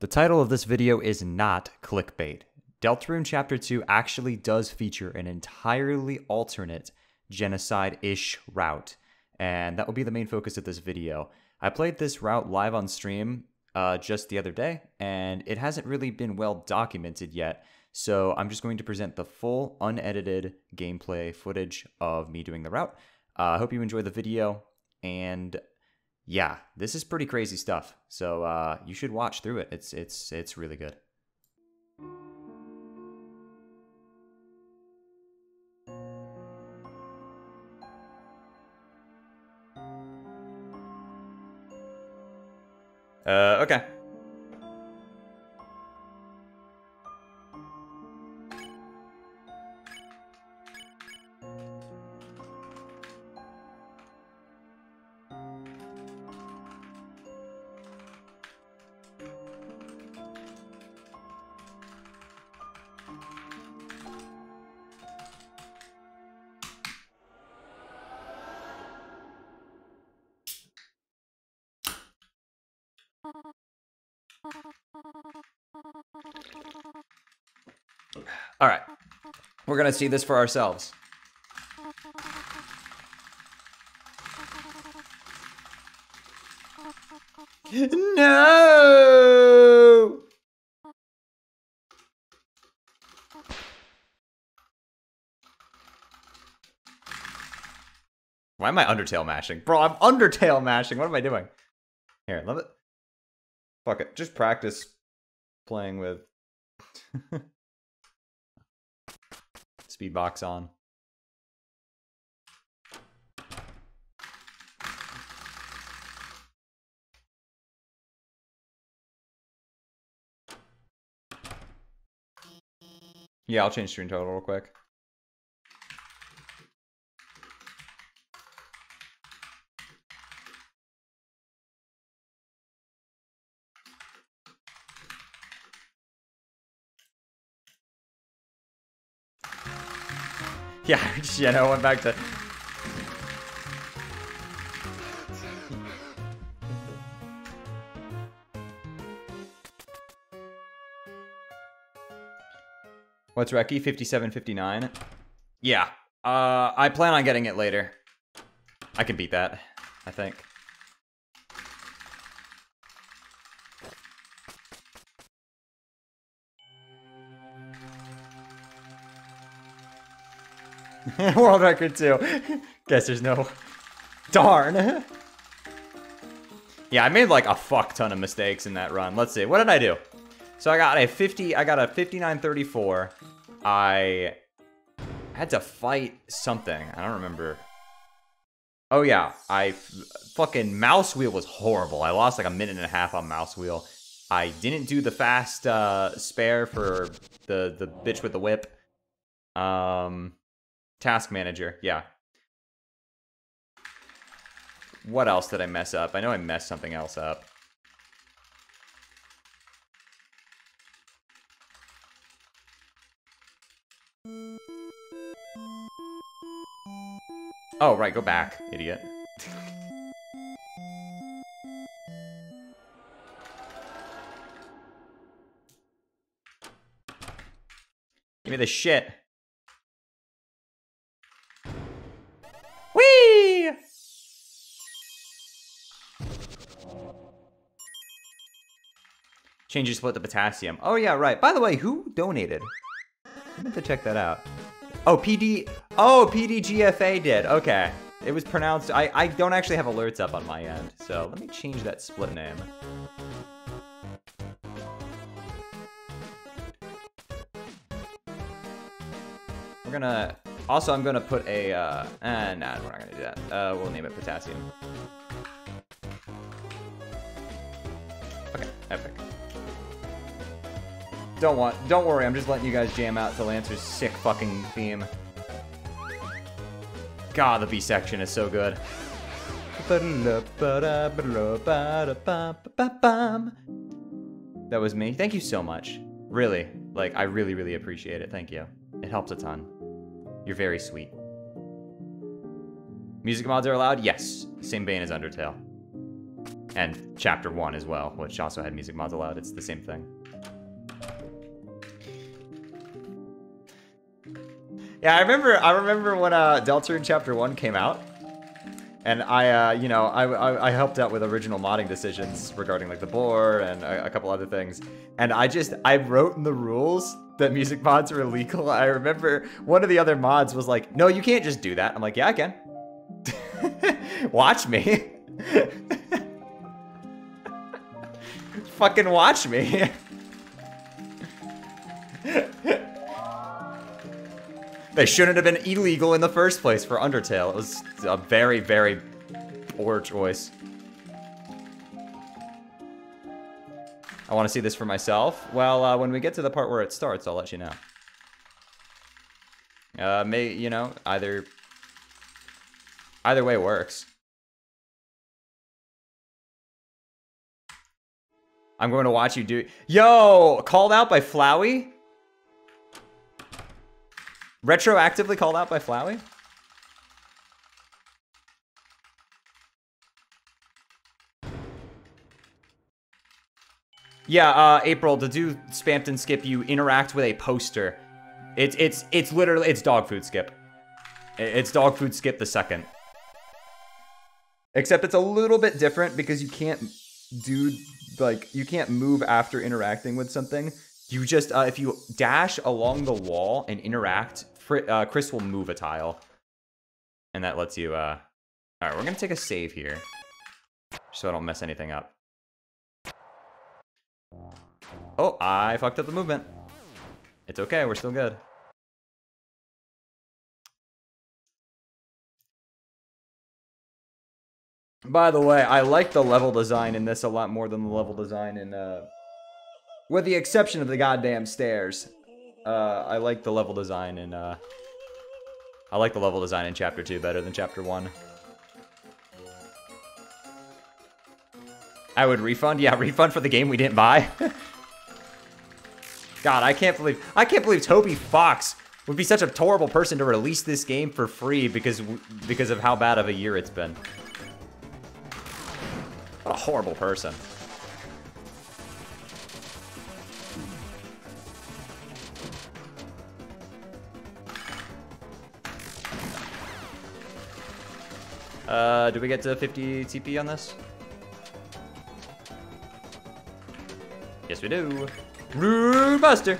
The title of this video is not clickbait. Deltarune Chapter 2 actually does feature an entirely alternate genocide-ish route, and that will be the main focus of this video. I played this route live on stream uh, just the other day, and it hasn't really been well documented yet, so I'm just going to present the full unedited gameplay footage of me doing the route. Uh, I hope you enjoy the video, and yeah, this is pretty crazy stuff. So uh, you should watch through it. It's it's it's really good. Uh, okay. To see this for ourselves. No! Why am I Undertale mashing? Bro, I'm Undertale mashing. What am I doing? Here, let it. Fuck it. Just practice playing with Speedbox on. Yeah, I'll change screen total real quick. Yeah, no, I went back to. What's Reki? 5759? Yeah. Uh, I plan on getting it later. I can beat that, I think. World record too. Guess there's no. Darn. yeah, I made like a fuck ton of mistakes in that run. Let's see. What did I do? So I got a 50. I got a 5934. I had to fight something. I don't remember. Oh yeah, I fucking mouse wheel was horrible. I lost like a minute and a half on mouse wheel. I didn't do the fast uh, spare for the the bitch with the whip. Um, Tasque Manager, yeah. What else did I mess up? I know I messed something else up. Oh, right, go back, idiot. Give me the shit. Change your split to potassium. Oh yeah, right. By the way, who donated? I meant to check that out. Oh, PD. Oh, PDGFA did. Okay. It was pronounced. I, I don't actually have alerts up on my end. So let me change that split name. We're gonna. Also, I'm gonna put a. Uh, eh, nah, we're not gonna do that. Uh, we'll name it potassium. Okay, epic. Don't want, don't worry, I'm just letting you guys jam out to Lancer's sick fucking theme. God, the B section is so good. That was me. Thank you so much. Really, like, I really, really appreciate it. Thank you. It helps a ton. You're very sweet. Music mods are allowed? Yes. Same vein as Undertale. And chapter one as well, which also had music mods allowed. It's the same thing. Yeah, I remember. I remember when uh, Deltarune Chapter One came out, and I, uh, you know, I, I, I, helped out with original modding decisions regarding like the board and a, a, couple other things. And I just, I wrote in the rules that music mods were illegal. I remember one of the other mods was like, no, you can't just do that. I'm like, yeah, I can. watch me. Fucking watch me. They shouldn't have been illegal in the first place for Undertale. It was a very, very poor choice. I want to see this for myself. Well, uh, when we get to the part where it starts, I'll let you know. Uh, may, you know, either... Either way works. I'm going to watch you do... Yo! Called out by Flowey? Retroactively called out by Flowey? Yeah, uh, April, to do Spamton Skip, you interact with a poster. It's it's it's literally it's dog food skip. It's dog food skip the second. Except it's a little bit different because you can't do like you can't move after interacting with something. You just uh, if you dash along the wall and interact uh, Kris will move a tile. And that lets you, uh... Alright, we're gonna take a save here. So I don't mess anything up. Oh, I fucked up the movement. It's okay, we're still good. By the way, I like the level design in this a lot more than the level design in, uh... With the exception of the goddamn stairs. Uh, I like the level design in, uh... I like the level design in Chapter 2 better than Chapter 1. I would refund? Yeah, refund for the game we didn't buy. God, I can't believe... I can't believe Toby Fox would be such a horrible person to release this game for free because because of how bad of a year it's been. What a horrible person. Uh, do we get to 50 TP on this? Yes, we do. Rude Buster.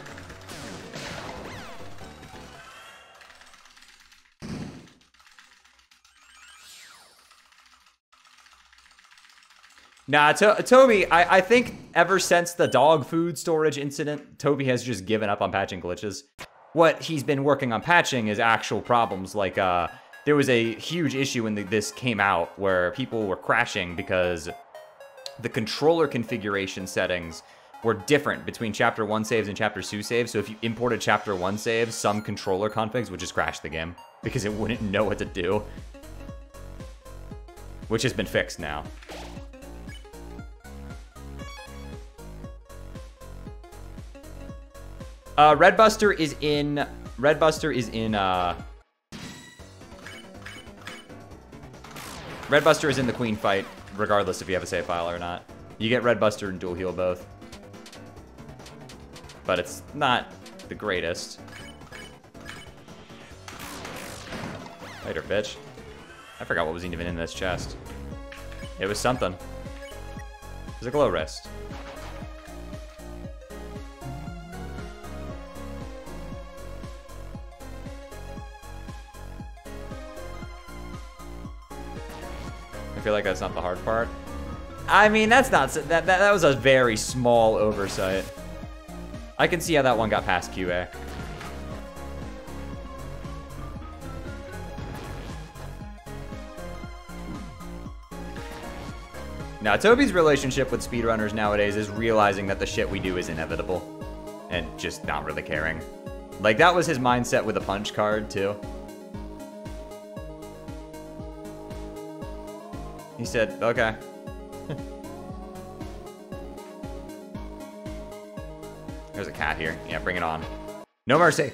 Nah, to Toby, I, I think ever since the dog food storage incident, Toby has just given up on patching glitches. What he's been working on patching is actual problems like uh, there was a huge issue when the, this came out where people were crashing because the controller configuration settings were different between chapter 1 saves and chapter 2 saves. So if you imported chapter 1 saves, some controller configs would just crash the game because it wouldn't know what to do. Which has been fixed now. Uh, Red Buster is in... Red Buster is in, uh... Red Buster is in the queen fight, regardless if you have a save file or not. You get Red Buster and dual heal both. But it's not the greatest. Later, bitch. I forgot what was even in this chest. It was something. It was a glow wrist. I feel like that's not the hard part. I mean, that's not that that, that was a very small oversight. I can see how that one got past QA. Now, Toby's relationship with speedrunners nowadays is realizing that the shit we do is inevitable. And just not really caring. Like, that was his mindset with the punch card, too. He said, okay. There's a cat here. Yeah, bring it on. No mercy.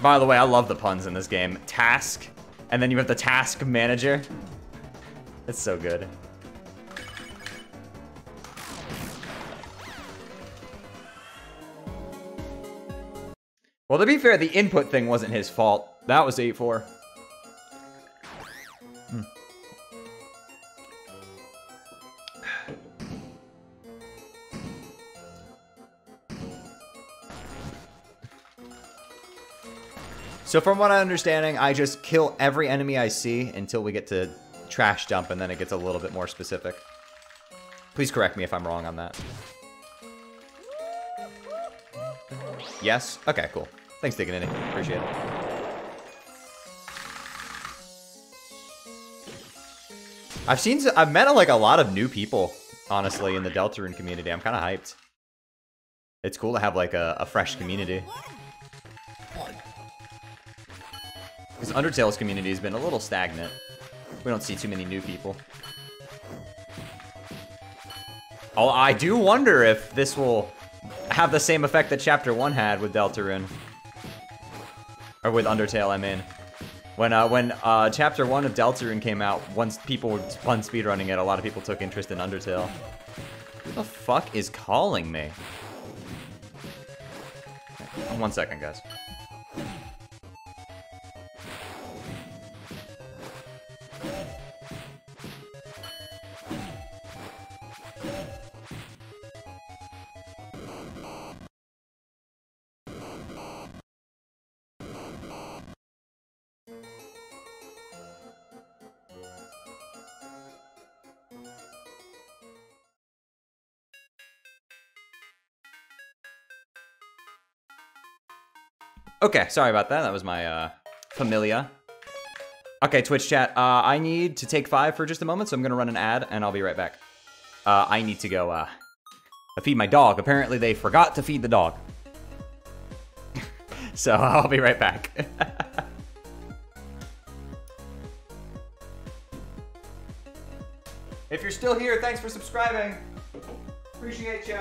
By the way, I love the puns in this game. Task And then you have the Tasque Manager. It's so good. Well, to be fair, the input thing wasn't his fault. That was 8-4. So from what I'm understanding, I just kill every enemy I see until we get to trash dump, and then it gets a little bit more specific. Please correct me if I'm wrong on that. Yes? Okay, cool. Thanks, digging Dignity. Appreciate it. I've seen, I've met like a lot of new people, honestly, in the Deltarune community. I'm kind of hyped. It's cool to have like a, a fresh community. Because Undertale's community has been a little stagnant. We don't see too many new people. Oh, I do wonder if this will have the same effect that Chapter 1 had with Deltarune. Or with Undertale, I mean. When uh, when uh, Chapter 1 of Deltarune came out, once people were fun speedrunning it, a lot of people took interest in Undertale. Who the fuck is calling me? One second, guys. Okay, sorry about that. That was my uh, familia. Okay, Twitch chat. Uh, I need to take five for just a moment, so I'm gonna run an ad, and I'll be right back. Uh, I need to go uh, feed my dog. Apparently, they forgot to feed the dog. so I'll be right back. if you're still here, thanks for subscribing. Appreciate you.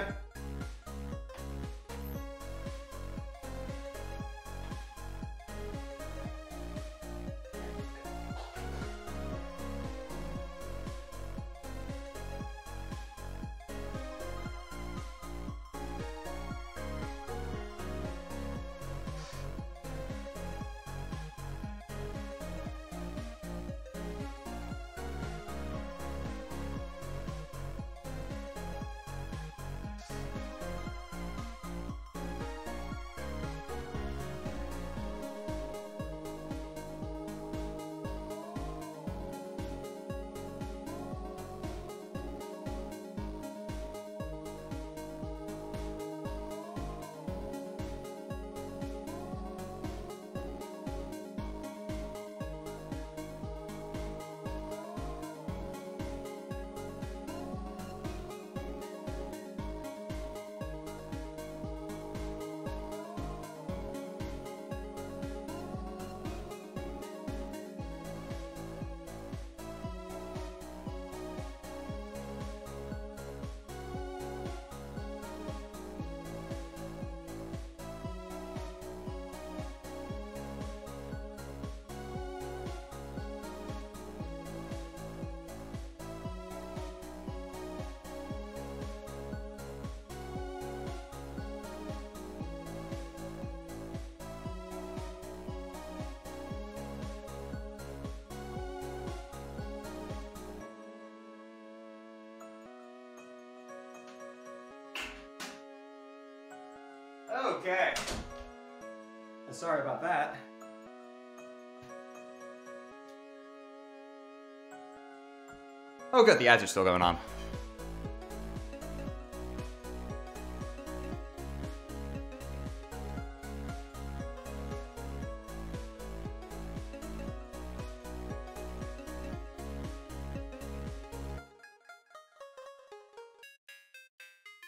Oh good, the ads are still going on.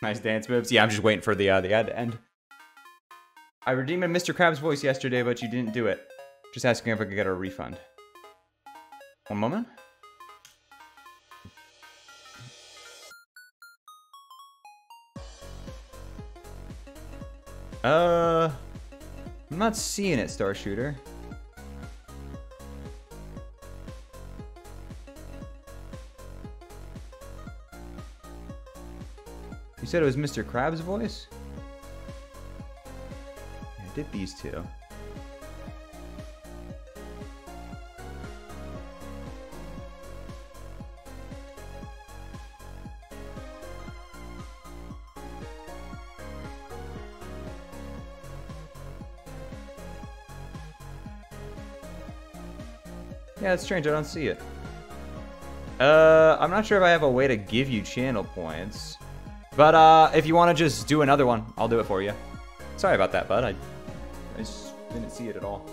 Nice dance moves. Yeah, I'm just waiting for the uh, the ad to end. I redeemed Mr. Krabs' voice yesterday, but you didn't do it. Just asking if I could get a refund. One moment. Uh, I'm not seeing it, Star Shooter. You said it was Mr. Krabs' voice? I did these two. Yeah, it's strange. I don't see it. Uh, I'm not sure if I have a way to give you channel points. But uh, if you want to just do another one, I'll do it for you. Sorry about that, bud. I, I just didn't see it at all.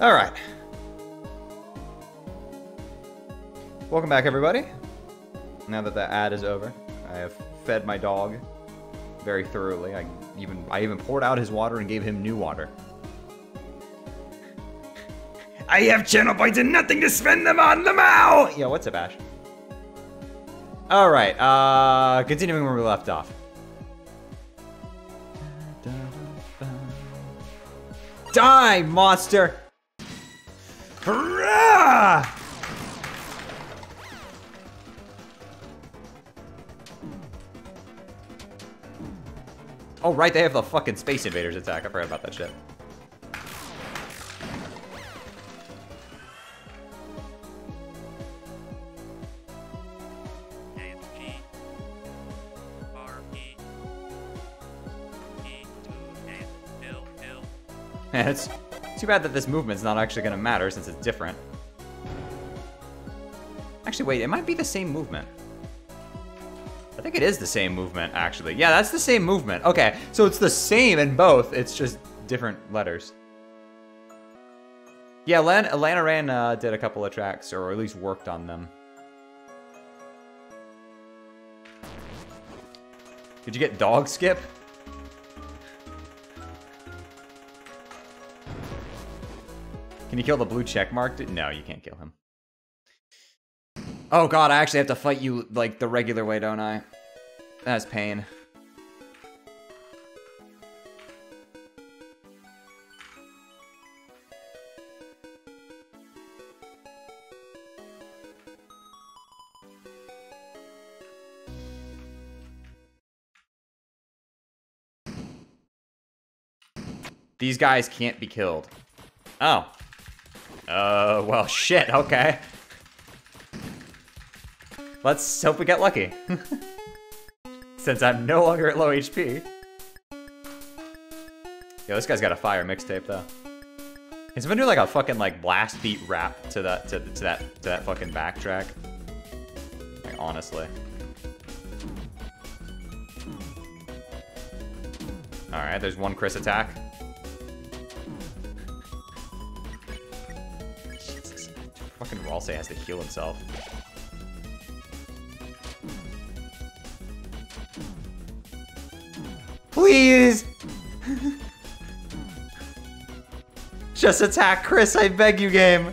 All right. Welcome back, everybody. Now that the ad is over, I have fed my dog very thoroughly. I even I even poured out his water and gave him new water. I have channel points and nothing to spend them on the mouth. Yeah, what's up, Ash? All right, uh, continuing where we left off. Die, monster! Oh, right, they have the fucking Space Invaders attack. I forgot about that shit. Man, it's too bad that this movement's not actually going to matter since it's different. Actually, wait, it might be the same movement. Think it is the same movement, actually. Yeah, that's the same movement. Okay, so it's the same in both. It's just different letters. Yeah, Lan Lana Ran uh, did a couple of tracks, or at least worked on them. Did you get dog skip? Can you kill the blue check mark? No, you can't kill him. Oh god, I actually have to fight you like the regular way, don't I? That's pain. These guys can't be killed. Oh. Uh, well, shit, okay. Let's hope we get lucky. Since I'm no longer at low HP. Yo, this guy's got a fire mixtape though. He's been doing like a fucking like blast beat rap to that to, to that to that fucking backtrack. Like honestly. Alright, there's one Kris attack. Jesus. Fucking Ralsei has to heal himself. Please! Just attack Kris, I beg you, game.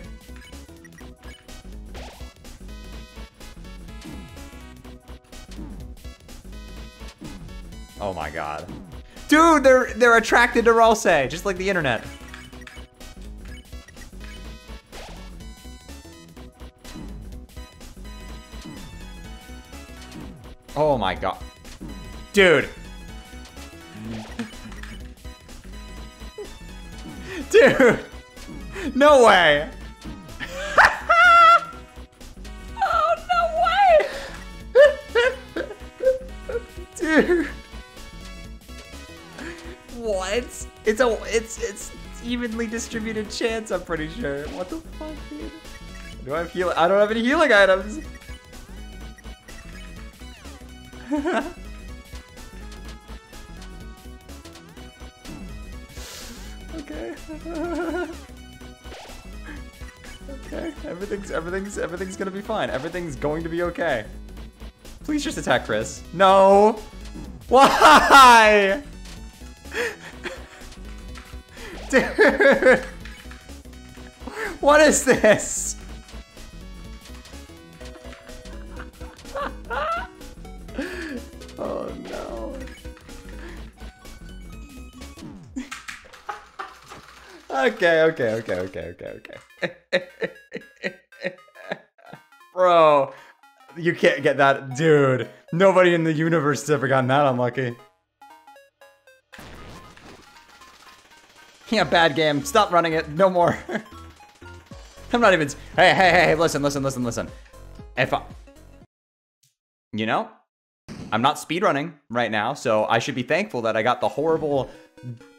Oh my god. Dude, they're they're attracted to Ralsei, just like the internet. Oh my god. Dude. Dude! No way! oh, no way! Dude! What? It's a it's it's evenly distributed chance, I'm pretty sure. What the fuck, dude? Do I have heal I don't have any healing items. Everything's everything's gonna be fine. Everything's going to be okay. Please just attack Kris. No. Why? Dude. What is this? oh no. okay, okay, okay, okay, okay, okay. Bro, you can't get that. Dude, nobody in the universe has ever gotten that unlucky. Yeah, bad game. Stop running it. No more. I'm not even... Hey, hey, hey, listen, listen, listen, listen. If I... You know? I'm not speedrunning right now, so I should be thankful that I got the horrible,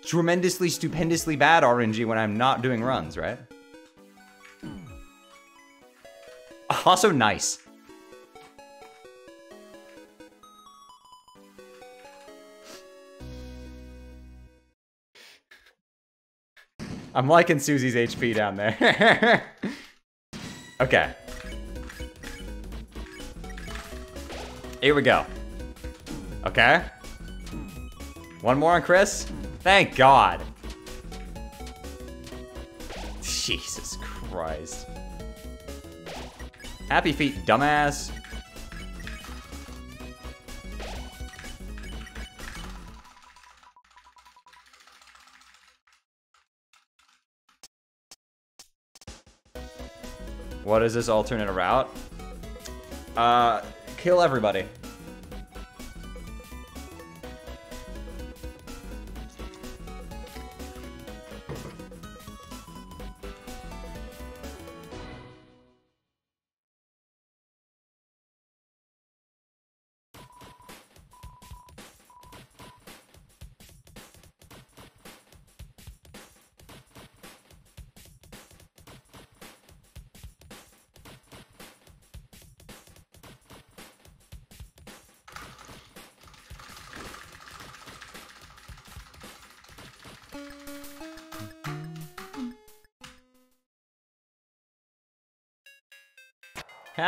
tremendously, stupendously bad RNG when I'm not doing runs, right? Also nice. I'm liking Susie's HP down there. okay. Here we go. Okay. One more on Kris. Thank God. Jesus Christ. Happy feet, dumbass. What is this alternate route? Uh, kill everybody.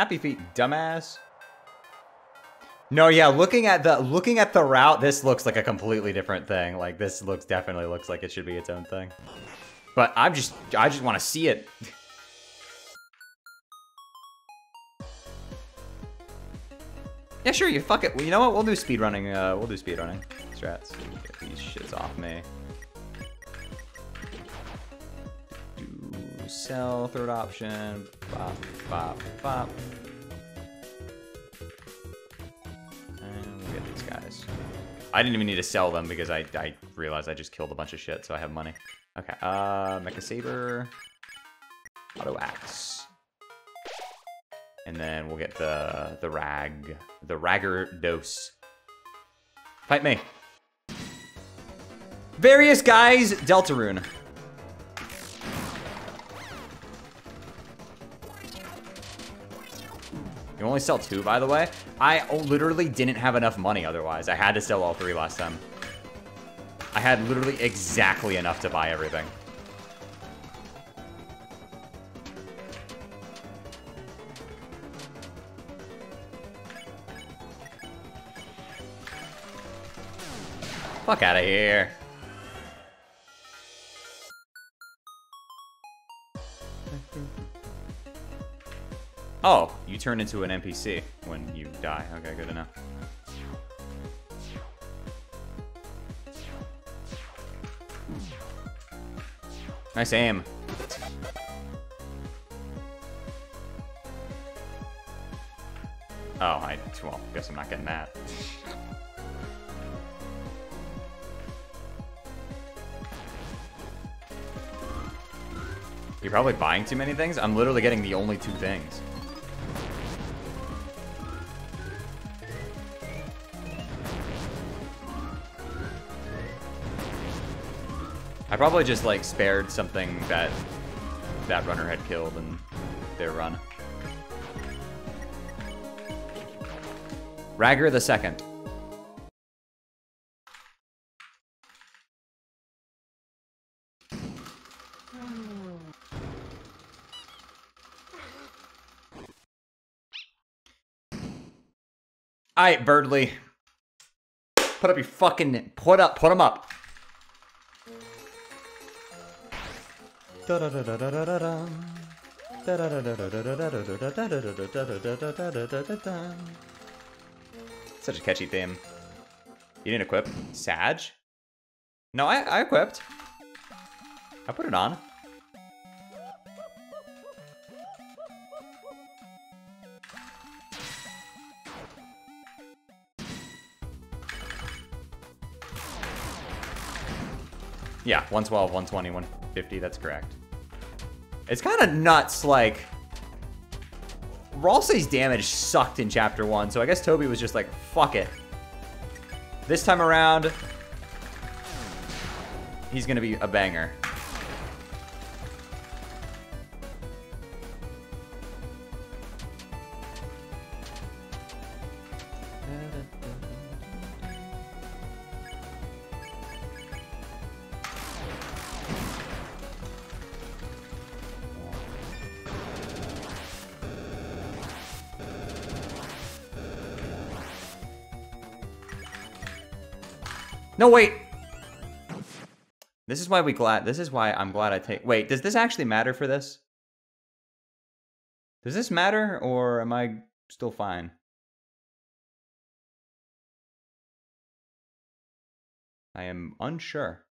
Happy feet, dumbass. No, yeah, looking at the looking at the route, this looks like a completely different thing. Like this looks definitely looks like it should be its own thing. But I'm just I just want to see it. yeah, sure, you fuck it. Well, you know what? We'll do speedrunning. Uh, we'll do speedrunning strats. Get these shits off me. Sell third option. Bop, bop, bop. And we'll get these guys. I didn't even need to sell them because I, I realized I just killed a bunch of shit, so I have money. Okay, uh, Mecha Saber, Auto Axe. And then we'll get the, the Rag, the Ragger Dose. Fight me. Various guys, Deltarune. You only sell two, by the way. I literally didn't have enough money otherwise. I had to sell all three last time. I had literally exactly enough to buy everything. Fuck out of here. Oh, you turn into an NPC when you die. Okay, good enough. Nice aim. Oh, I, well, guess I'm not getting that. You're probably buying too many things? I'm literally getting the only two things. Probably just like spared something that that runner had killed in their run. Ragger the second. Alright, Berdly. Put up your fucking... Put up, put them up. Such a catchy theme. You didn't equip? Sag? No, I, I equipped. I put it on. Yeah, 112, 120, 150, that's correct. It's kind of nuts, like... Ralsei's damage sucked in Chapter 1, so I guess Toby was just like, fuck it. This time around, he's gonna be a banger. No, wait. This is why we glad. This is why I'm glad I take. Wait, does this actually matter for this? Does this matter, or am I still fine? I am unsure.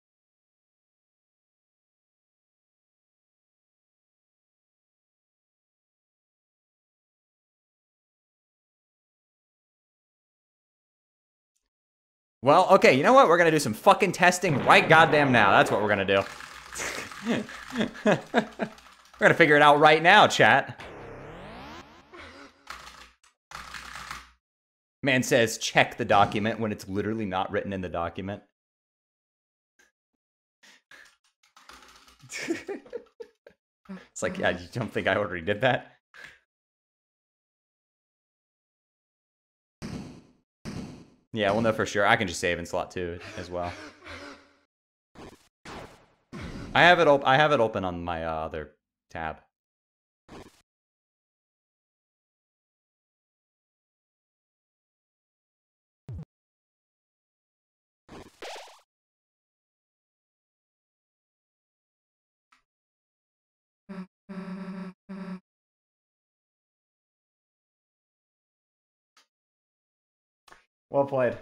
Well, okay, you know what? We're gonna do some fucking testing right goddamn now. That's what we're gonna do. we're gonna figure it out right now, chat. Man says check the document when it's literally not written in the document. it's like, yeah, you don't think I already did that? Yeah, we'll know for sure. I can just save in slot two as well. I have it I have it open on my uh, other tab. Well played.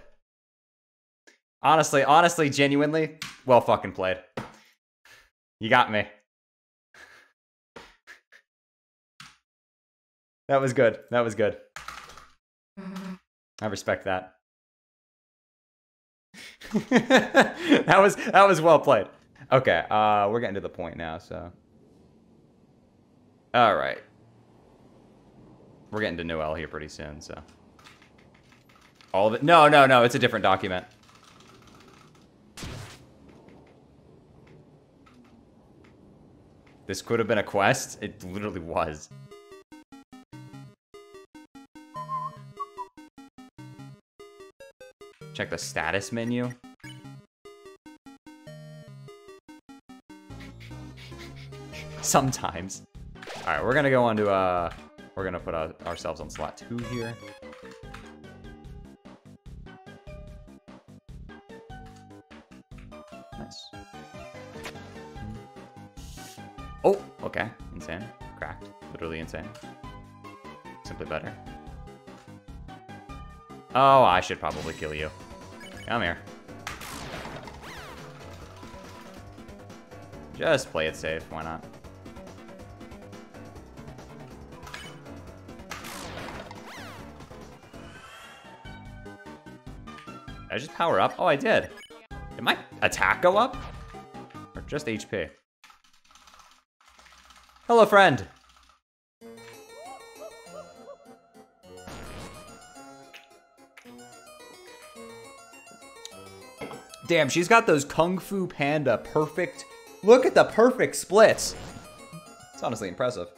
Honestly, honestly, genuinely, well fucking played. You got me. That was good. That was good. I respect that. that was that was well played. Okay, uh we're getting to the point now, so. All right. We're getting to Noelle here pretty soon, so. All of it? No, no, no. It's a different document. This could have been a quest. It literally was. Check the status menu. Sometimes. Alright, we're gonna go on to, uh... We're gonna put ourselves on slot 2 here. Insane. Simply better. Oh, I should probably kill you. Come here. Just play it safe, why not? Did I just power up? Oh, I did. Did my attack go up? Or just HP? Hello, friend. Damn, she's got those Kung Fu Panda perfect. Look at the perfect splits. It's honestly impressive.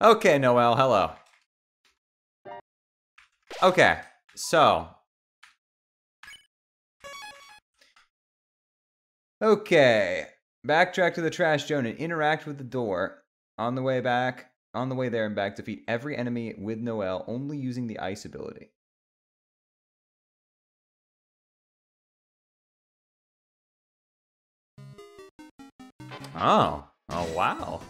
Okay, Noelle, hello. Okay, so. Okay. Backtrack to the trash zone and interact with the door. On the way back, on the way there and back, defeat every enemy with Noelle only using the ice ability. Oh. Oh, wow.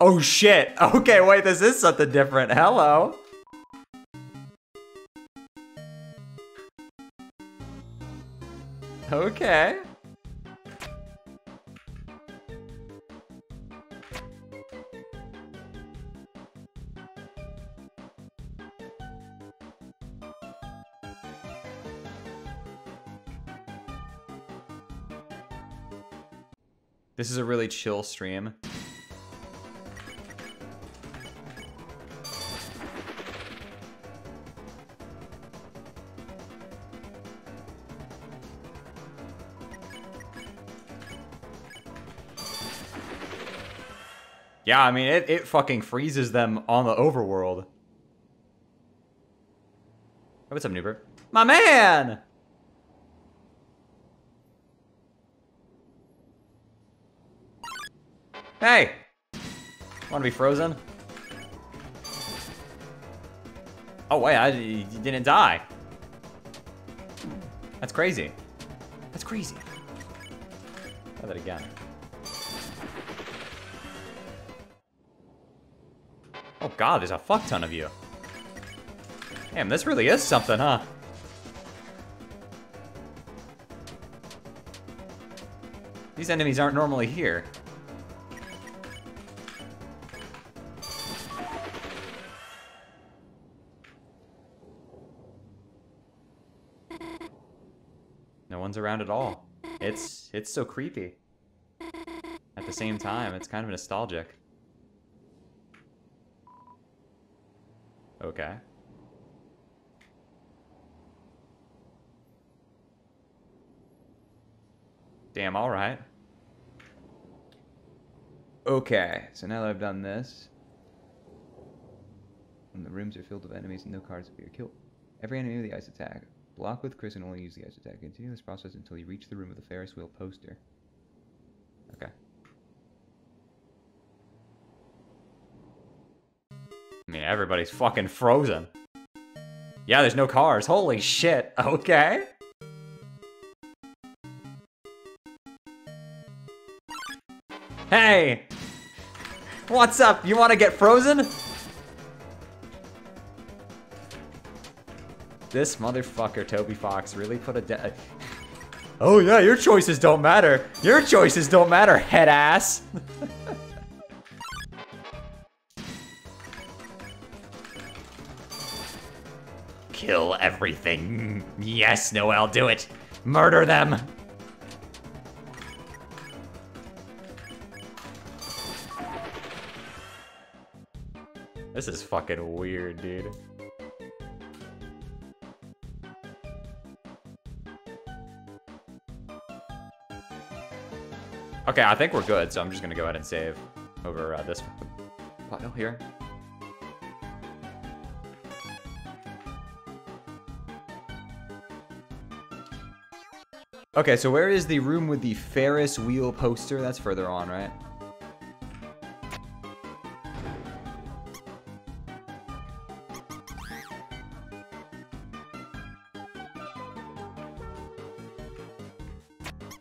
Oh, shit. Okay, wait, this is something different. Hello. Okay. This is a really chill stream. Yeah, I mean, it, it fucking freezes them on the overworld. What's up, Newbert? My man! Hey! Wanna be frozen? Oh, wait, I, you didn't die. That's crazy. That's crazy. Try that again. Oh god, there's a fuck ton of you. Damn, this really is something, huh? These enemies aren't normally here. One's around at all. It's it's so creepy. At the same time, it's kind of nostalgic. Okay. Damn, alright. Okay, so now that I've done this, and the rooms are filled with enemies and no cards appear, kill every enemy with the ice attack. Block with Kris and only use the ice attack. Continue this process until you reach the room with the Ferris wheel poster. Okay. I mean, everybody's fucking frozen. Yeah, there's no cars. Holy shit. Okay. Hey! What's up? You want to get frozen? This motherfucker, Toby Fox, really put a Oh yeah, your choices don't matter. Your choices don't matter, head ass. Kill everything. Yes, Noelle, do it. Murder them. This is fucking weird, dude. Okay, I think we're good, so I'm just gonna go ahead and save over uh, this file here. Okay, so where is the room with the Ferris wheel poster? That's further on, right?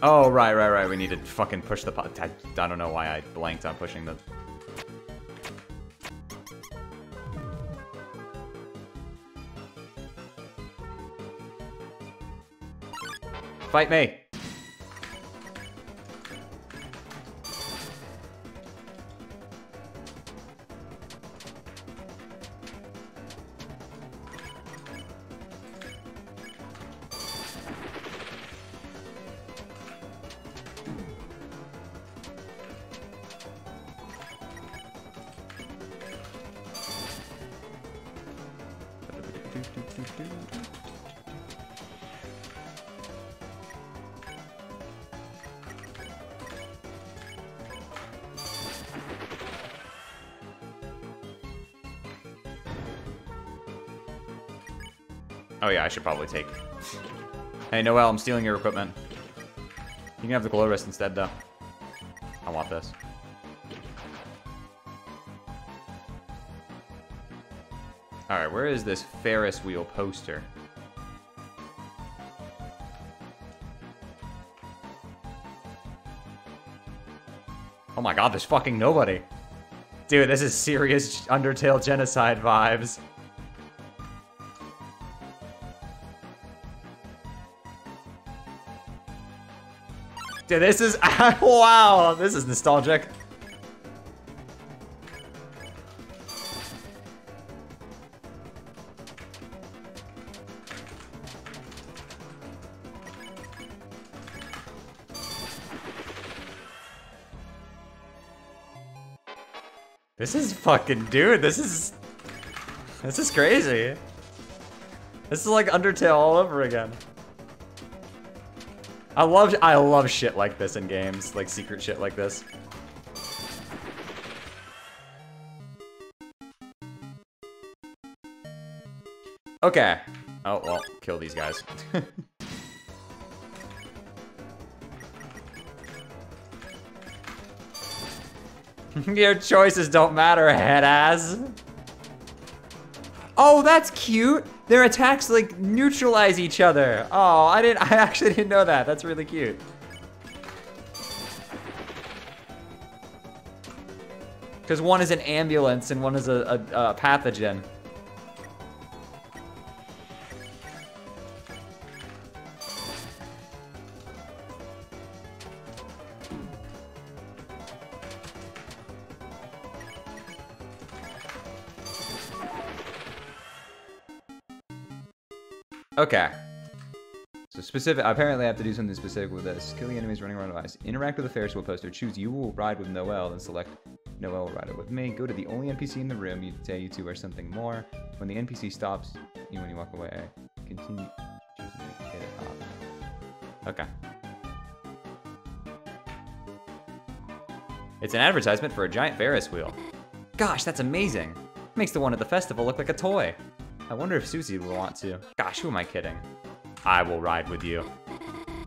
Oh, right, right, right. We need to fucking push the... I, I don't know why I blanked on pushing the... Fight me! Should probably take... Hey, Noelle, I'm stealing your equipment. You can have the glow instead, though. I want this. Alright, where is this Ferris wheel poster? Oh my god, there's fucking nobody. Dude, this is serious Undertale genocide vibes. Dude, this is, wow, this is nostalgic. This is fucking, dude, this is, this is crazy. This is like Undertale all over again. I love, I love shit like this in games, like secret shit like this. Okay. Oh, well, kill these guys. Your choices don't matter, head ass. Oh, that's cute. Their attacks like neutralize each other. Oh, I didn't. I actually didn't know that. That's really cute. Because one is an ambulance and one is a, a, a pathogen. Okay. So specific, apparently I have to do something specific with this. Kill the enemies running around device. Interact with the Ferris wheel poster. Choose you will ride with Noelle, then select Noelle will ride it with me. Go to the only NPC in the room. You say you two are something more. When the NPC stops you when you walk away, continue. Choose it up. Okay. It's an advertisement for a giant Ferris wheel. Gosh, that's amazing. Makes the one at the festival look like a toy. I wonder if Susie will want to. Gosh, who am I kidding? I will ride with you.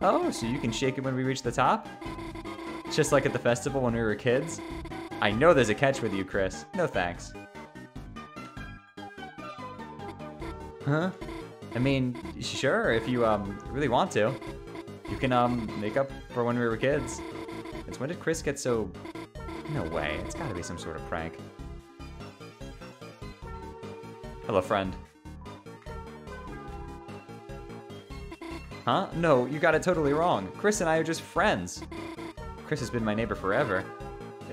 Oh, so you can shake it when we reach the top? Just like at the festival when we were kids? I know there's a catch with you, Kris. No thanks. Huh? I mean, sure, if you um really want to. You can um make up for when we were kids. It's when did Kris get so... No way, it's gotta be some sort of prank. Hello, friend. Huh? No, you got it totally wrong. Kris and I are just friends. Kris has been my neighbor forever.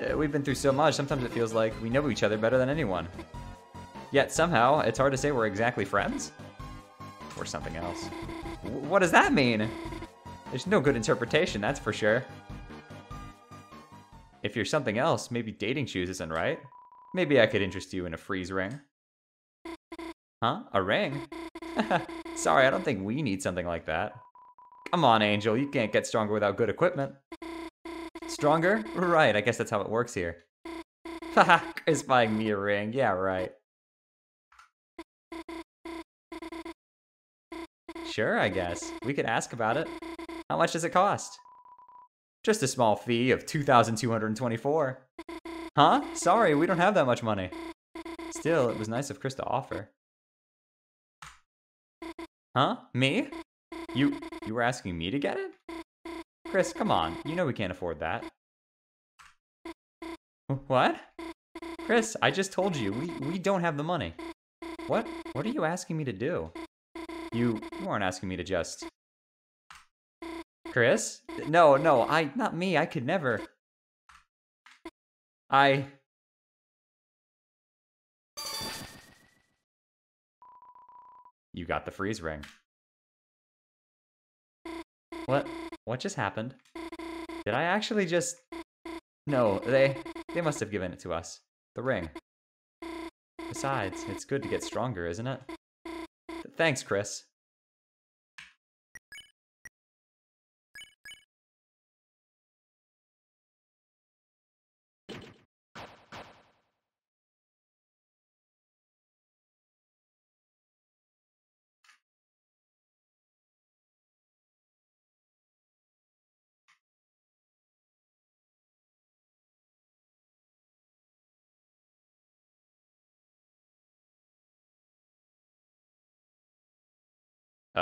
Uh, we've been through so much, sometimes it feels like we know each other better than anyone. Yet somehow, it's hard to say we're exactly friends. Or something else. W what does that mean? There's no good interpretation, that's for sure. If you're something else, maybe dating shoes isn't right. Maybe I could interest you in a freeze ring. Huh? A ring? Sorry, I don't think we need something like that. Come on, Angel, you can't get stronger without good equipment. Stronger? Right, I guess that's how it works here. Haha, Kris buying me a ring, yeah, right. Sure, I guess. We could ask about it. How much does it cost? Just a small fee of 2,224. Huh? Sorry, we don't have that much money. Still, it was nice of Kris to offer. Huh? Me? You you were asking me to get it? Kris, come on. You know we can't afford that. What? Kris, I just told you, we, we don't have the money. What? What are you asking me to do? You, you aren't asking me to just... Kris? No, no, I, not me, I could never. I... You got the freeze ring. What? What just happened? Did I actually just... No, they... They must have given it to us. The ring. Besides, it's good to get stronger, isn't it? Thanks, Kris.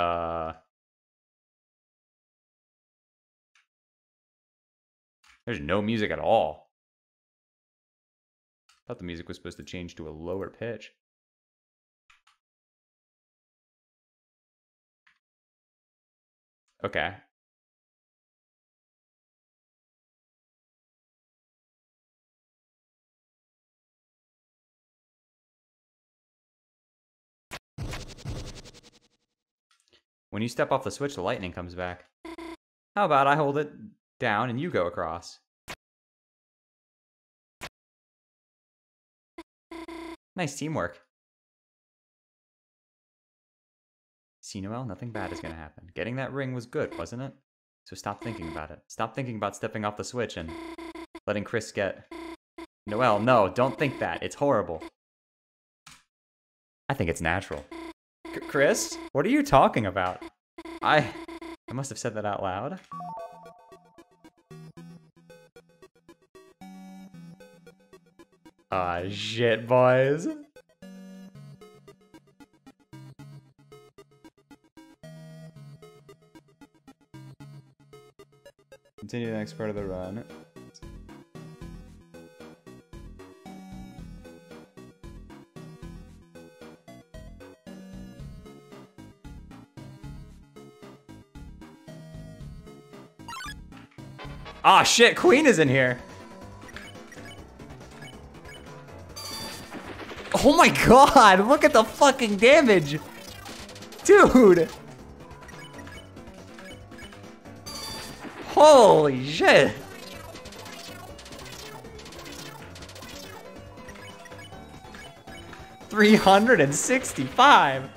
Uh, there's no music at all. I thought the music was supposed to change to a lower pitch. Okay. When you step off the switch, the lightning comes back. How about I hold it down and you go across? Nice teamwork. See, Noelle, nothing bad is gonna happen. Getting that ring was good, wasn't it? So stop thinking about it. Stop thinking about stepping off the switch and letting Kris get... Noelle, no, don't think that. It's horrible. I think it's natural. Kris? What are you talking about? I... I must have said that out loud. Ah, shit, boys. Continue the next part of the run. Ah, shit, Queen is in here. Oh my god, look at the fucking damage. Dude. Holy shit. Three hundred and sixty-five.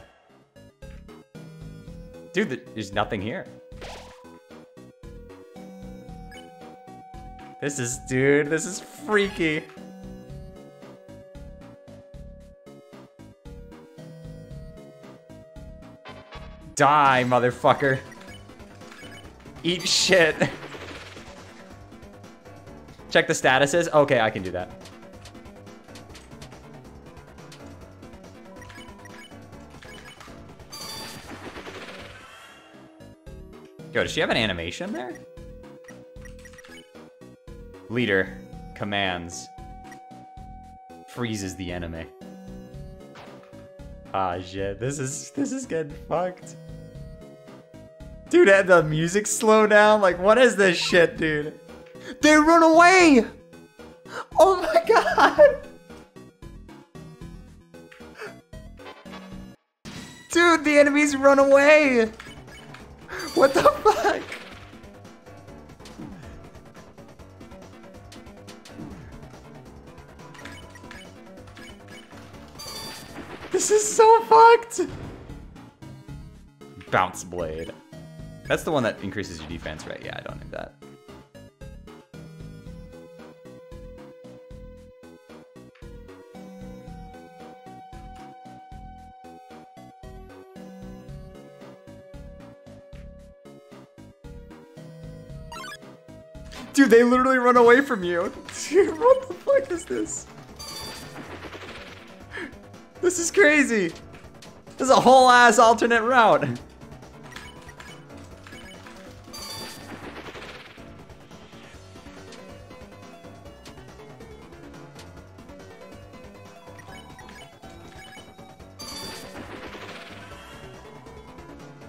Dude, there's nothing here. This is, dude, this is freaky. Die, motherfucker. Eat shit. Check the statuses. Okay, I can do that. Yo, does she have an animation there? Leader commands. Freezes the enemy. Ah shit, this is this is getting fucked. Dude, had the music slow down? Like what is this shit, dude? They run away! Oh my god! Dude, the enemies run away! What the fuck? Bounce Blade. That's the one that increases your defense, right? Yeah, I don't need that. Dude, they literally run away from you. Dude, what the fuck is this? This is crazy. This is a whole ass alternate route.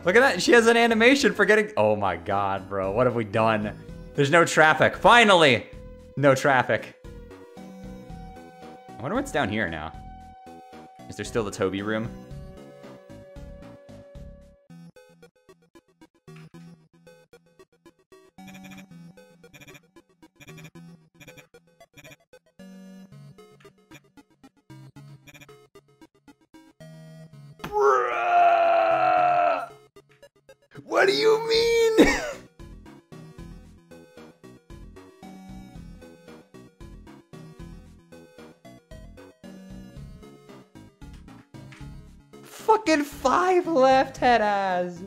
Look at that. She has an animation for getting... Oh my god, bro. What have we done? There's no traffic. Finally! No traffic. I wonder what's down here now. Is there still the Toby room? Bruh! What do you mean? Fucking five left, head ass.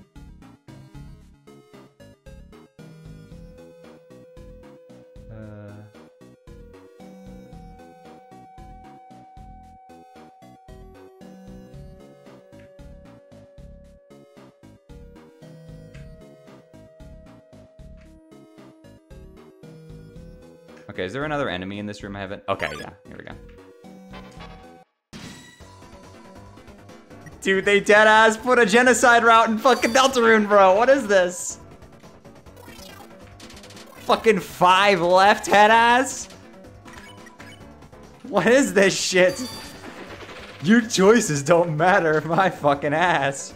Is there another enemy in this room I haven't? Okay, yeah, here we go. Dude, they dead ass put a genocide route in fucking Deltarune, bro. What is this? Fucking five left, head ass? What is this shit? Your choices don't matter, my fucking ass.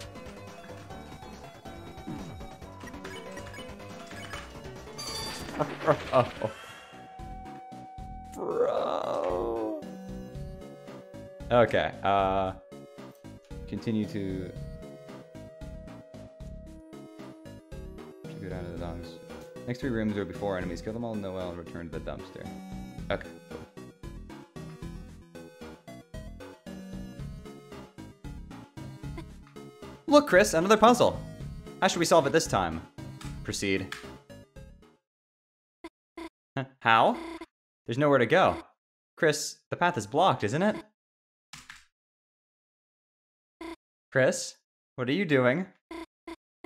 Okay, uh... Continue to... Go down to the dogs. Next three rooms are before enemies. Kill them all, Noelle, and return to the dumpster. Okay. Look, Kris, another puzzle. How should we solve it this time? Proceed. How? There's nowhere to go. Kris, the path is blocked, isn't it? Kris, what are you doing?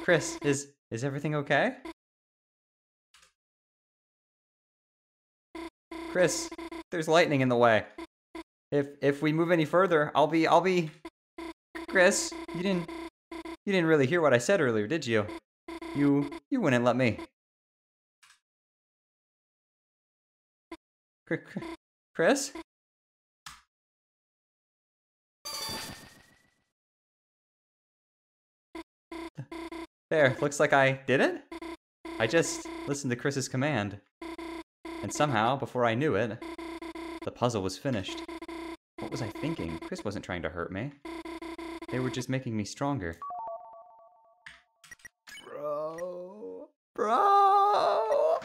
Kris, is is everything okay? Kris, there's lightning in the way. If if we move any further, I'll be I'll be Kris, you didn't you didn't really hear what I said earlier, did you? You you wouldn't let me. Kris? There, looks like I did it? I just listened to Kris's command. And somehow, before I knew it, the puzzle was finished. What was I thinking? Kris wasn't trying to hurt me. They were just making me stronger. Bro. Bro.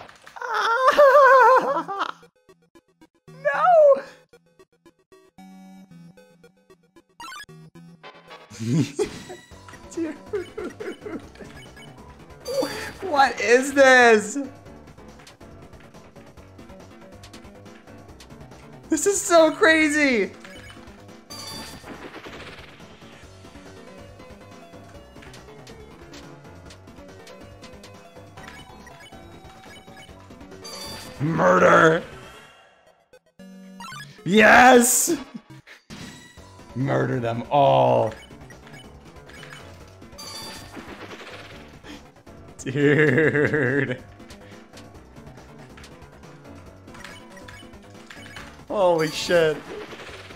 No! What is this? This is so crazy! Murder! Yes! Murder them all. Dude. Holy shit.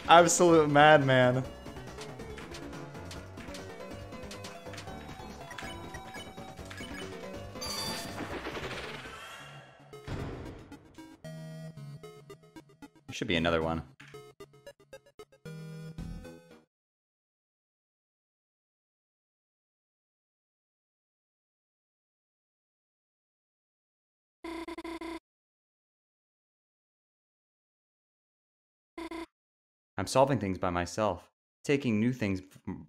Absolute madman. Should be another one. I'm solving things by myself, taking new things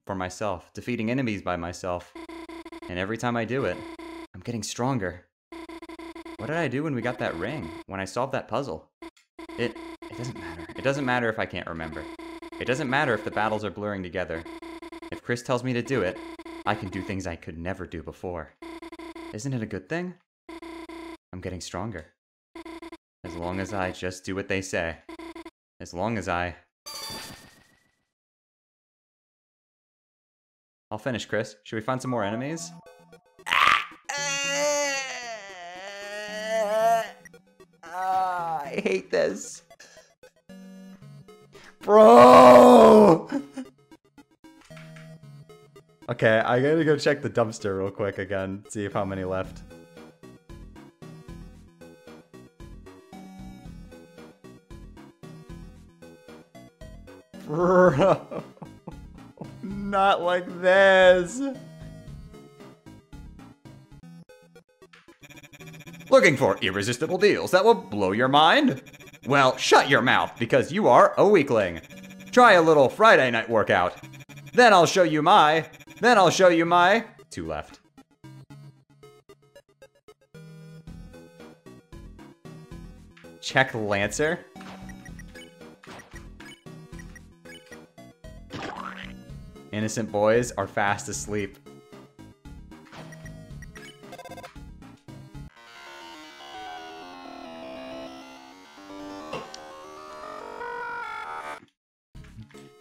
for myself, defeating enemies by myself. And every time I do it, I'm getting stronger. What did I do when we got that ring? When I solved that puzzle? It it doesn't matter. It doesn't matter if I can't remember. It doesn't matter if the battles are blurring together. If Kris tells me to do it, I can do things I could never do before. Isn't it a good thing? I'm getting stronger. As long as I just do what they say. As long as I I'll finish, Kris. Should we find some more enemies? Ah, I hate this. Bro! okay, I gotta go check the dumpster real quick again, see if how many left. Bro! Not like this! Looking for irresistible deals that will blow your mind? Well, shut your mouth because you are a weakling. Try a little Friday night workout. Then I'll show you my. Then I'll show you my. Two left. Check Lancer. Innocent boys are fast asleep.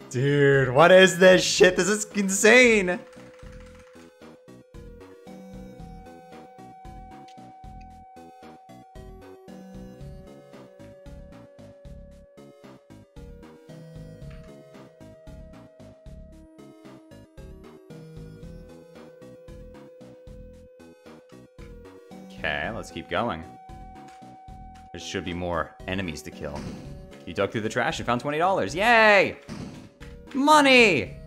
Dude, what is this shit? This is insane! Keep going. There should be more enemies to kill. You dug through the trash and found $20. Yay! Money!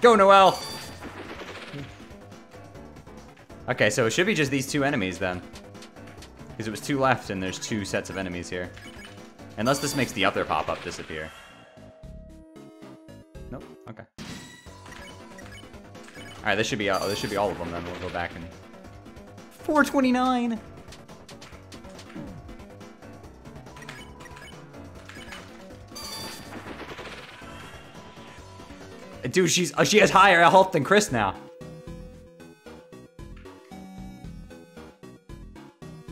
Go, Noelle! Okay, so it should be just these two enemies then. Because it was two left and there's two sets of enemies here. Unless this makes the other pop-up disappear. Alright, this should be uh, this should be all of them then. We'll go back and 429! Dude, she's uh, she has higher health than Kris now.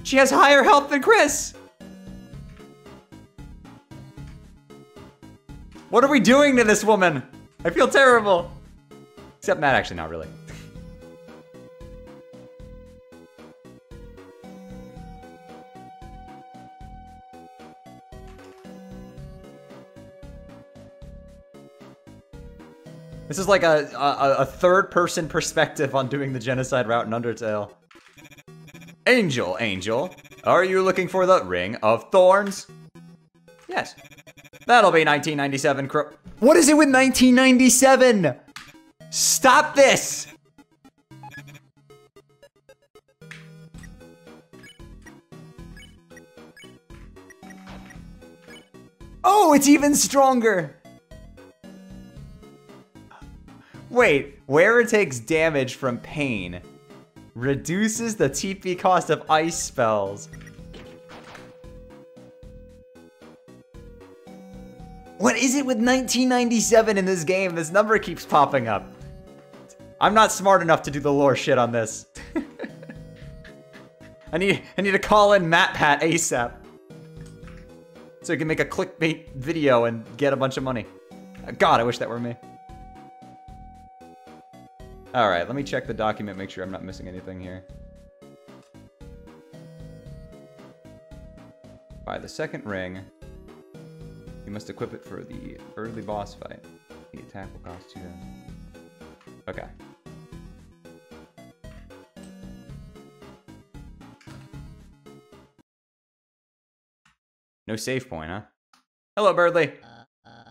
She has higher health than Kris. What are we doing to this woman? I feel terrible. Except Matt, actually, not really. This is like a, a, a third-person perspective on doing the genocide route in Undertale. Angel, Angel, are you looking for the Ring of Thorns? Yes. That'll be 1997 cro- What is it with 1997? Stop this! Oh, it's even stronger! Wait, wearer takes damage from pain. Reduces the TP cost of ice spells. What is it with 1997 in this game? This number keeps popping up. I'm not smart enough to do the lore shit on this. I need I need to call in MatPat ASAP. So I can make a clickbait video and get a bunch of money. God, I wish that were me. Alright, let me check the document, make sure I'm not missing anything here. By the second ring, you must equip it for the early boss fight. The attack will cost you. Okay. No save point, huh? Hello, Berdly.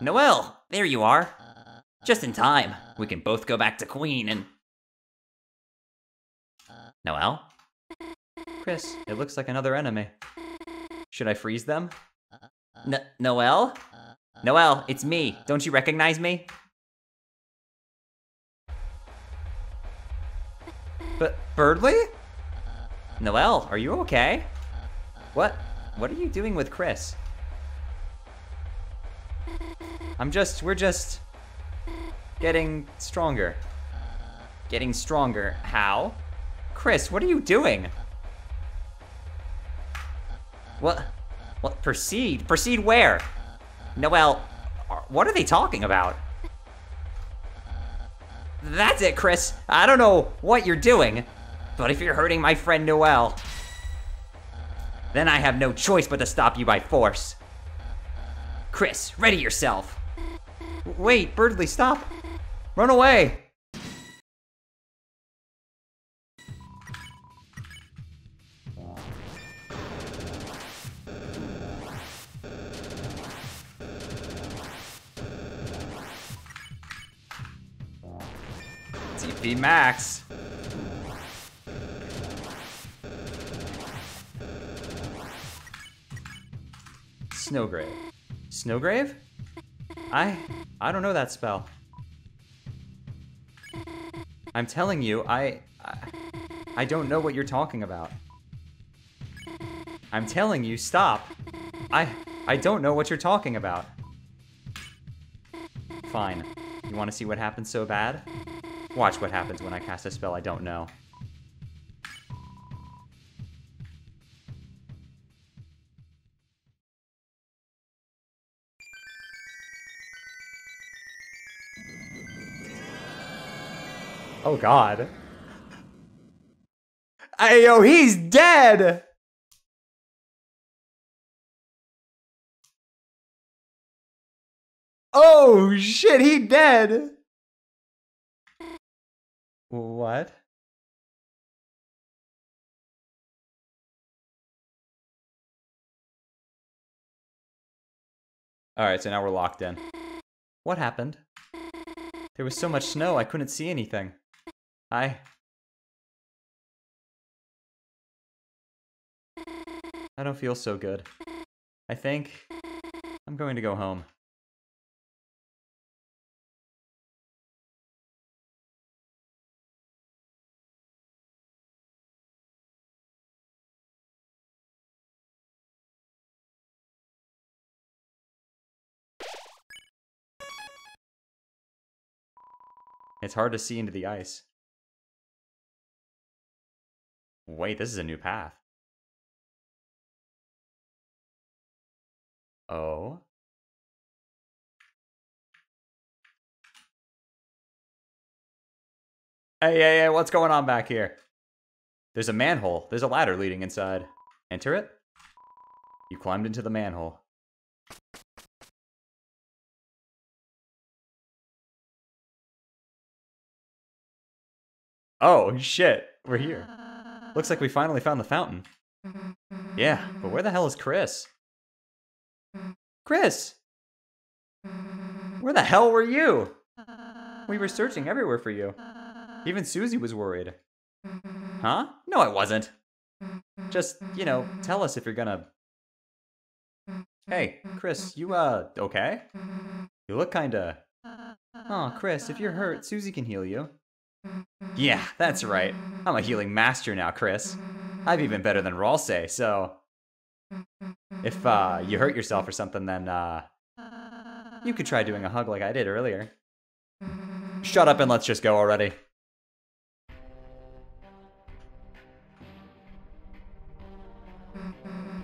Noelle, there you are. Just in time. We can both go back to Queen and. Noelle? Kris, it looks like another enemy. Should I freeze them? N- Noelle? Noelle, it's me. Don't you recognize me? But Berdly? Noelle, are you okay? What? What are you doing with Kris? I'm just, we're just getting stronger. Getting stronger. How? Kris, what are you doing? What? What? Proceed? Proceed where? Noelle, what are they talking about? That's it, Kris. I don't know what you're doing, but if you're hurting my friend Noelle, then I have no choice but to stop you by force. Kris, ready yourself. Wait, Berdly, stop. Run away. TP max. Snowgrave. Snowgrave? I I don't know that spell. I'm telling you, I, I I don't know what you're talking about. I'm telling you, stop. I I don't know what you're talking about. Fine. You want to see what happens so bad? Watch what happens when I cast a spell I don't know. Oh god. Ayo, he's dead! Oh shit, he dead! What? Alright, so now we're locked in. What happened? There was so much snow, I couldn't see anything. I... I don't feel so good. I think I'm going to go home. It's hard to see into the ice. Wait, this is a new path. Oh. Hey, hey, hey, what's going on back here? There's a manhole. There's a ladder leading inside. Enter it. You climbed into the manhole. Oh, shit. We're here. Looks like we finally found the fountain. Yeah, but where the hell is Kris? Kris! Where the hell were you? We were searching everywhere for you. Even Susie was worried. Huh? No, I wasn't. Just, you know, tell us if you're gonna. Hey, Kris, you, uh, okay? You look kinda. Oh, Kris, if you're hurt, Susie can heal you. Yeah, that's right. I'm a healing master now, Kris. I'm even better than Ralsei, so. If, uh, you hurt yourself or something, then, uh. You could try doing a hug like I did earlier. Shut up and let's just go already.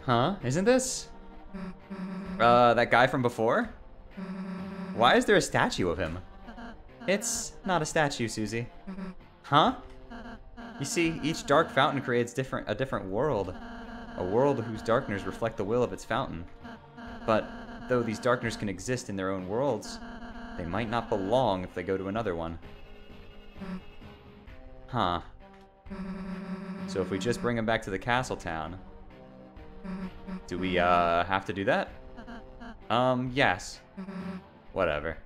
Huh? Isn't this? Uh, that guy from before? Why is there a statue of him? It's not a statue, Susie. Huh? You see, each dark fountain creates different a different world. A world whose darkness reflect the will of its fountain. But though these darkness can exist in their own worlds, they might not belong if they go to another one. Huh. So if we just bring them back to the castle town, do we, uh, have to do that? Um, yes. Whatever.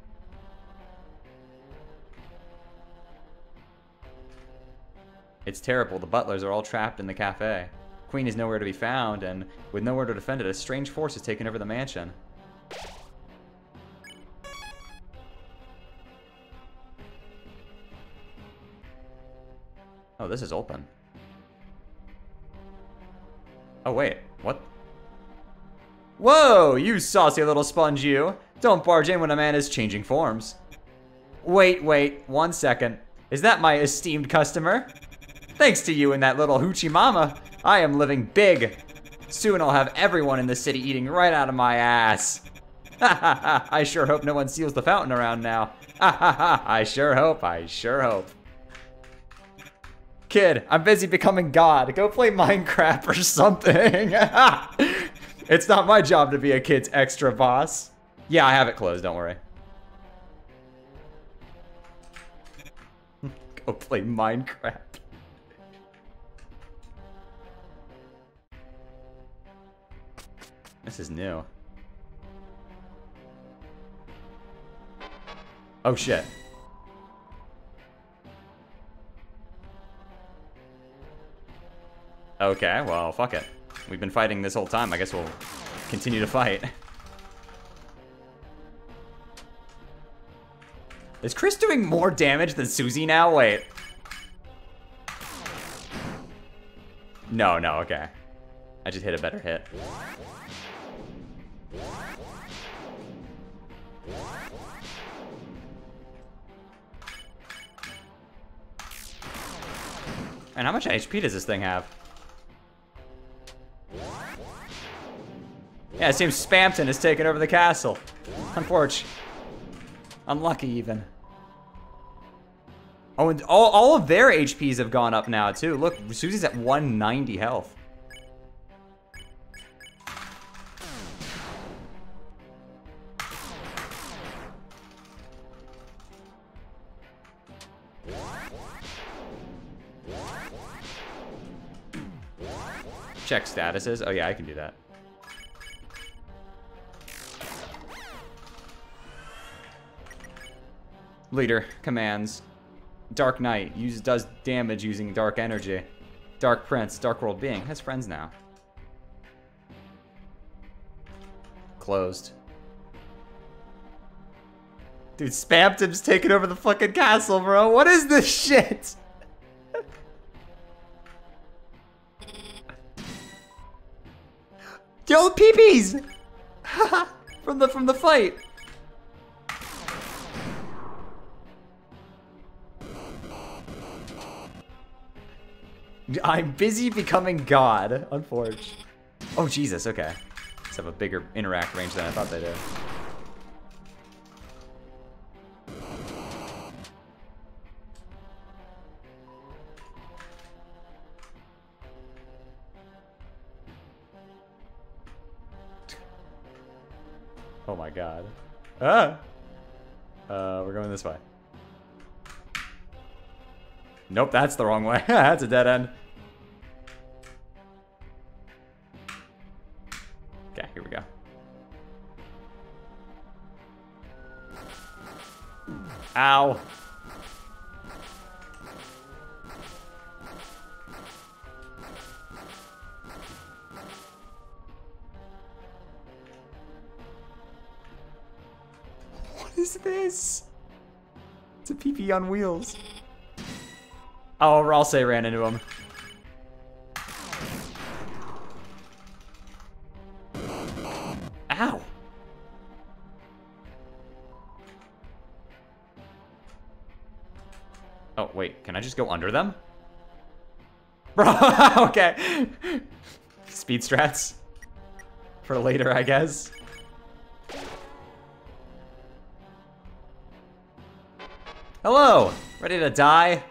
It's terrible. The butlers are all trapped in the cafe. Queen is nowhere to be found, and with nowhere to defend it, a strange force has taken over the mansion. Oh, this is open. Oh, wait. What? Whoa, you saucy little sponge, you. Don't barge in when a man is changing forms. Wait, wait, one second. Is that my esteemed customer? Thanks to you and that little hoochie mama, I am living big. Soon I'll have everyone in the city eating right out of my ass. Ha ha ha, I sure hope no one steals the fountain around now. Ha ha ha, I sure hope, I sure hope. Kid, I'm busy becoming God. Go play Minecraft or something. it's not my job to be a kid's extra boss. Yeah, I have it closed, don't worry. Go play Minecraft. This is new. Oh shit. Okay, well, fuck it. We've been fighting this whole time. I guess we'll continue to fight. Is Kris doing more damage than Susie now? Wait. No, no, okay. I just hit a better hit. And how much HP does this thing have? Yeah, it seems Spamton has taken over the castle. Unfortunate. Unlucky, even. Oh, and all, all of their HPs have gone up now, too. Look, Susie's at 190 health. check statuses? Oh yeah, I can do that. Leader, commands. Dark Knight use, does damage using Dark Energy. Dark Prince, Dark World Being, has friends now. Closed. Dude, Spamton's taking over the fucking castle, bro. What is this shit? Yo, peepees! from the from the fight. I'm busy becoming God, unforged. Oh Jesus, okay. Let's have a bigger interact range than I thought they did. Ah! Uh, we're going this way. Nope, that's the wrong way. that's a dead end. Okay, here we go. Ow. Is this? It's a PP on wheels. Oh, Ralsei ran into him. Ow. Oh, wait, can I just go under them? Bro, okay. Speed strats. For later, I guess. Hello! Ready to die?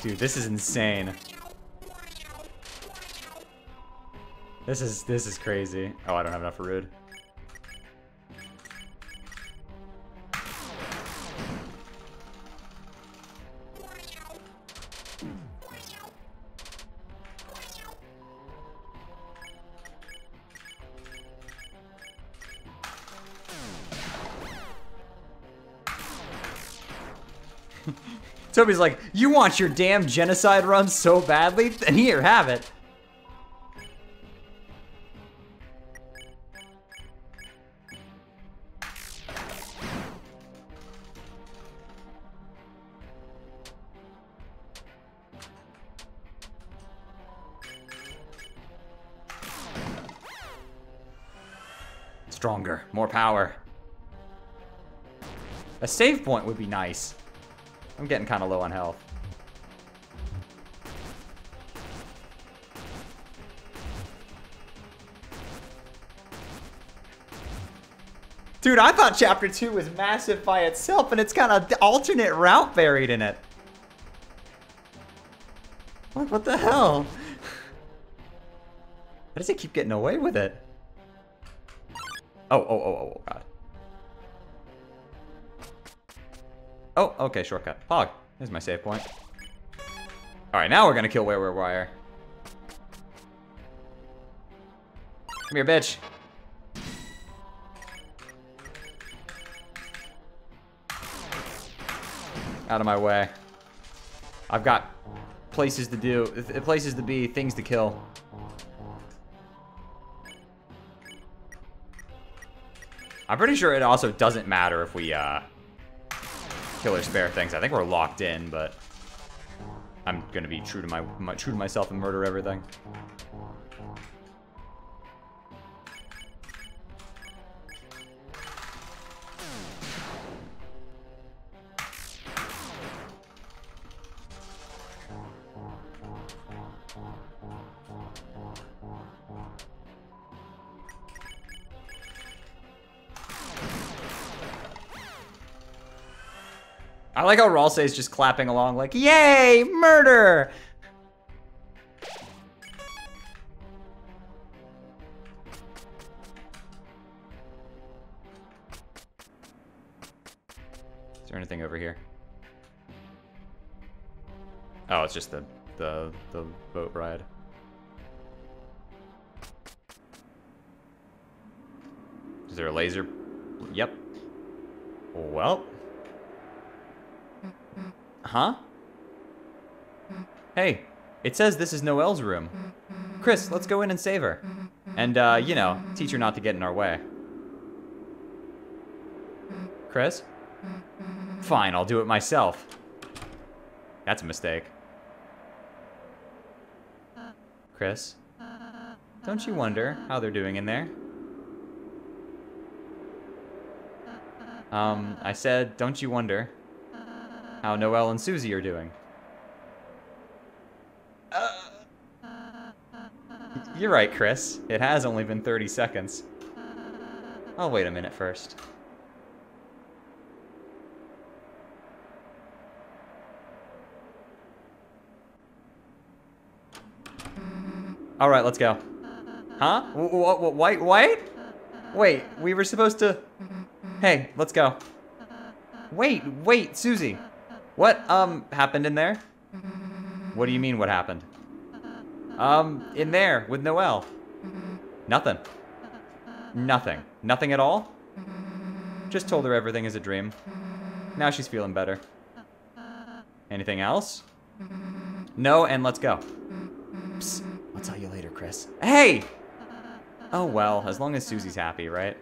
Dude, this is insane. This is this is crazy. Oh, I don't have enough for rude. Toby's like, you want your damn genocide run so badly? Then here, have it. Save point would be nice. I'm getting kind of low on health. Dude, I thought Chapter 2 was massive by itself, and it's got an alternate route buried in it. What, what the hell? How does it keep getting away with it? Oh, oh, oh, oh, oh God. Oh, okay, shortcut. Pog. There's my save point. Alright, now we're gonna kill Werewire. Come here, bitch. Out of my way. I've got places to do, places to be, things to kill. I'm pretty sure it also doesn't matter if we, uh, kill or spare things. I think we're locked in, but I'm gonna be true to my, my true to myself and murder everything. I like how Ralsei's just clapping along like, yay, murder! Is there anything over here? Oh, it's just the, the, the boat ride. Is there a laser? Yep. Well. Huh? Hey, it says this is Noelle's room. Kris, let's go in and save her. And, uh, you know, teach her not to get in our way. Kris? Fine, I'll do it myself. That's a mistake. Kris? Don't you wonder how they're doing in there? Um, I said, don't you wonder how Noelle and Susie are doing? You're right, Kris. It has only been 30 seconds. I'll wait a minute first. All right, let's go. Huh? White, white? Wait, we were supposed to... Hey, let's go. Wait, wait, Susie. What, um, happened in there? What do you mean, what happened? Um, in there, with Noelle. Nothing. Nothing. Nothing at all? Just told her everything is a dream. Now she's feeling better. Anything else? No, and let's go. Psst. I'll tell you later, Kris. Hey! Oh well, as long as Susie's happy, right?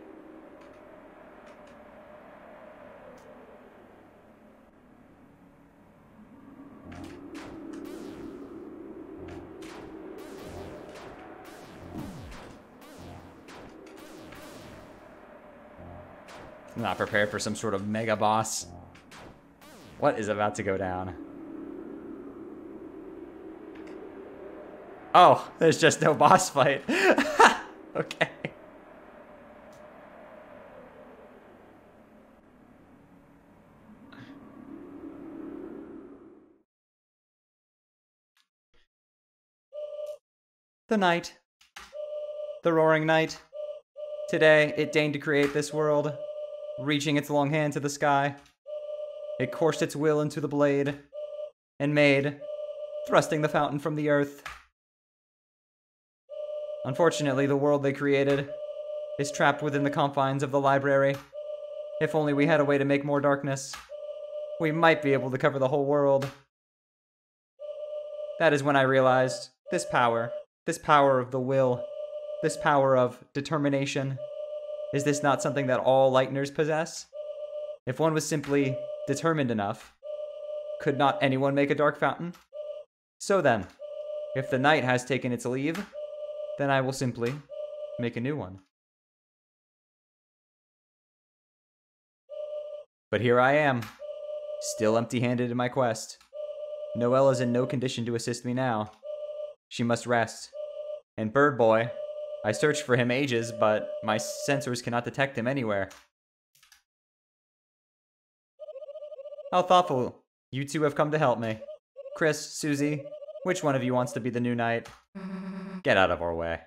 I'm not prepared for some sort of mega boss. What is about to go down? Oh, there's just no boss fight. okay. The Knight. The Roaring Knight. Today, it deigned to create this world, reaching its long hand to the sky. It coursed its will into the blade, and made, thrusting the fountain from the earth. Unfortunately, the world they created is trapped within the confines of the library. If only we had a way to make more darkness, we might be able to cover the whole world. That is when I realized this power, this power of the will, this power of determination, is this not something that all Lightners possess? If one was simply determined enough, could not anyone make a dark fountain? So then, if the Knight has taken its leave, then I will simply make a new one. But here I am, still empty handed in my quest. Noelle is in no condition to assist me now. She must rest. And Bird Boy, I searched for him ages, but my sensors cannot detect him anywhere. How thoughtful you two have come to help me. Kris, Susie, which one of you wants to be the new knight? Get out of our way.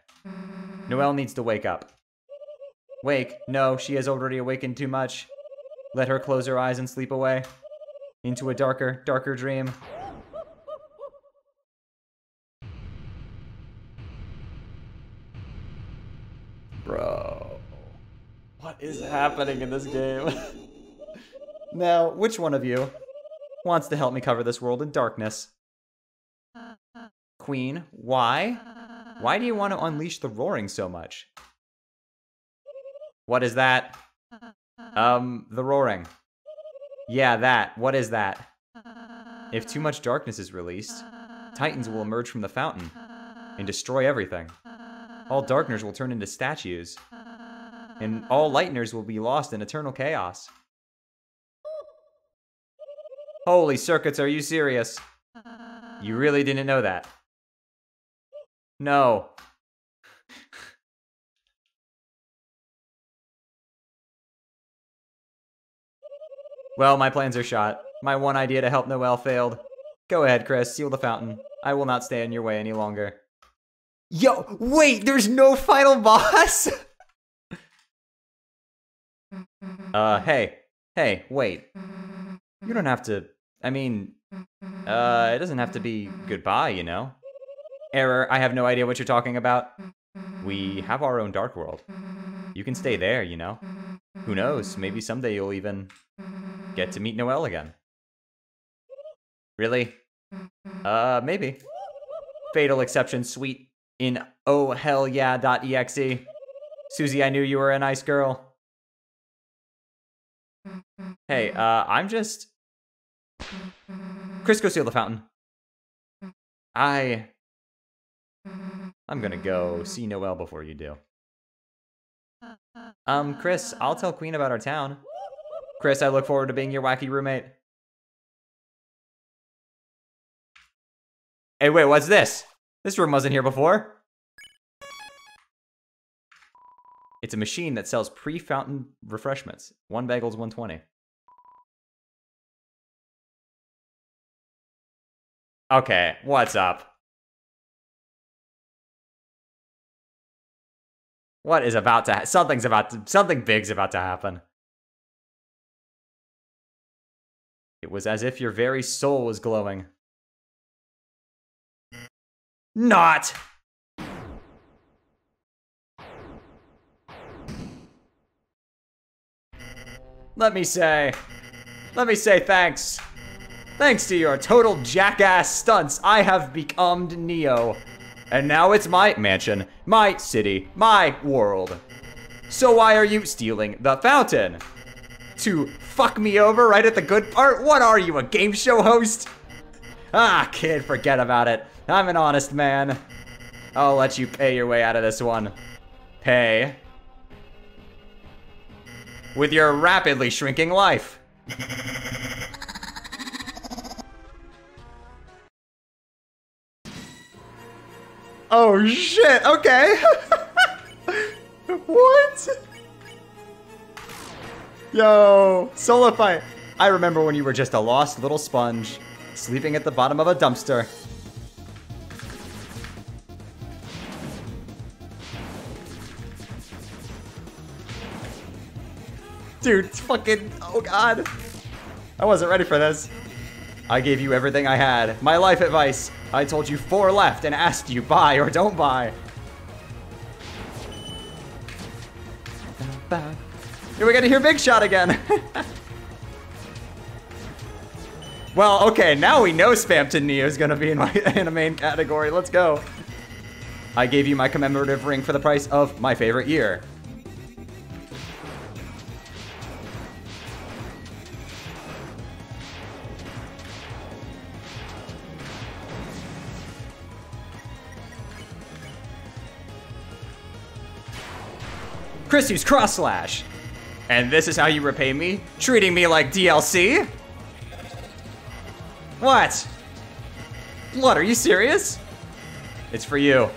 Noelle needs to wake up. Wake? No, she has already awakened too much. Let her close her eyes and sleep away. Into a darker, darker dream. Bro. What is happening in this game? now, which one of you wants to help me cover this world in darkness? Queen, why? Why do you want to unleash the roaring so much? What is that? Um, the roaring. Yeah, that. What is that? If too much darkness is released, titans will emerge from the fountain and destroy everything. All darkners will turn into statues, and all lightners will be lost in eternal chaos. Holy circuits, are you serious? You really didn't know that? No. well, my plans are shot. My one idea to help Noelle failed. Go ahead, Kris, seal the fountain. I will not stay in your way any longer. Yo, wait, there's no final boss? uh, hey. Hey, wait. You don't have to. I mean, uh, it doesn't have to be goodbye, you know? Error, I have no idea what you're talking about. We have our own dark world. You can stay there, you know? Who knows? Maybe someday you'll even get to meet Noelle again. Really? Uh, maybe. Fatal exception suite in oh hell yeah.exe. Susie, I knew you were a nice girl. Hey, uh, I'm just. Kris, go seal the fountain. I. I'm gonna go see Noelle before you do. Um, Kris, I'll tell Queen about our town. Kris, I look forward to being your wacky roommate. Hey, wait, what's this? This room wasn't here before. It's a machine that sells pre-fountain refreshments. One bagel's 120. Okay, what's up? What is about to something's about to something big's about to happen. It was as if your very soul was glowing. Not. Let me say, let me say thanks. Thanks to your total jackass stunts, I have become Neo. And now it's my mansion, my city, my world. So why are you stealing the fountain? To fuck me over right at the good part? What are you, a game show host? Ah, kid, forget about it. I'm an honest man. I'll let you pay your way out of this one. Pay. With your rapidly shrinking life. oh shit, okay. what? Yo, Solify. I remember when you were just a lost little sponge, sleeping at the bottom of a dumpster. Dude, it's fucking. Oh god. I wasn't ready for this. I gave you everything I had. My life advice. I told you four left and asked you buy or don't buy. Here we get to hear Big Shot again. well, okay, now we know Spamton Neo is gonna be in my in a main category. Let's go. I gave you my commemorative ring for the price of my favorite year. Kris used Cross Slash. And this is how you repay me? Treating me like DLC? What? What, are you serious? It's for you.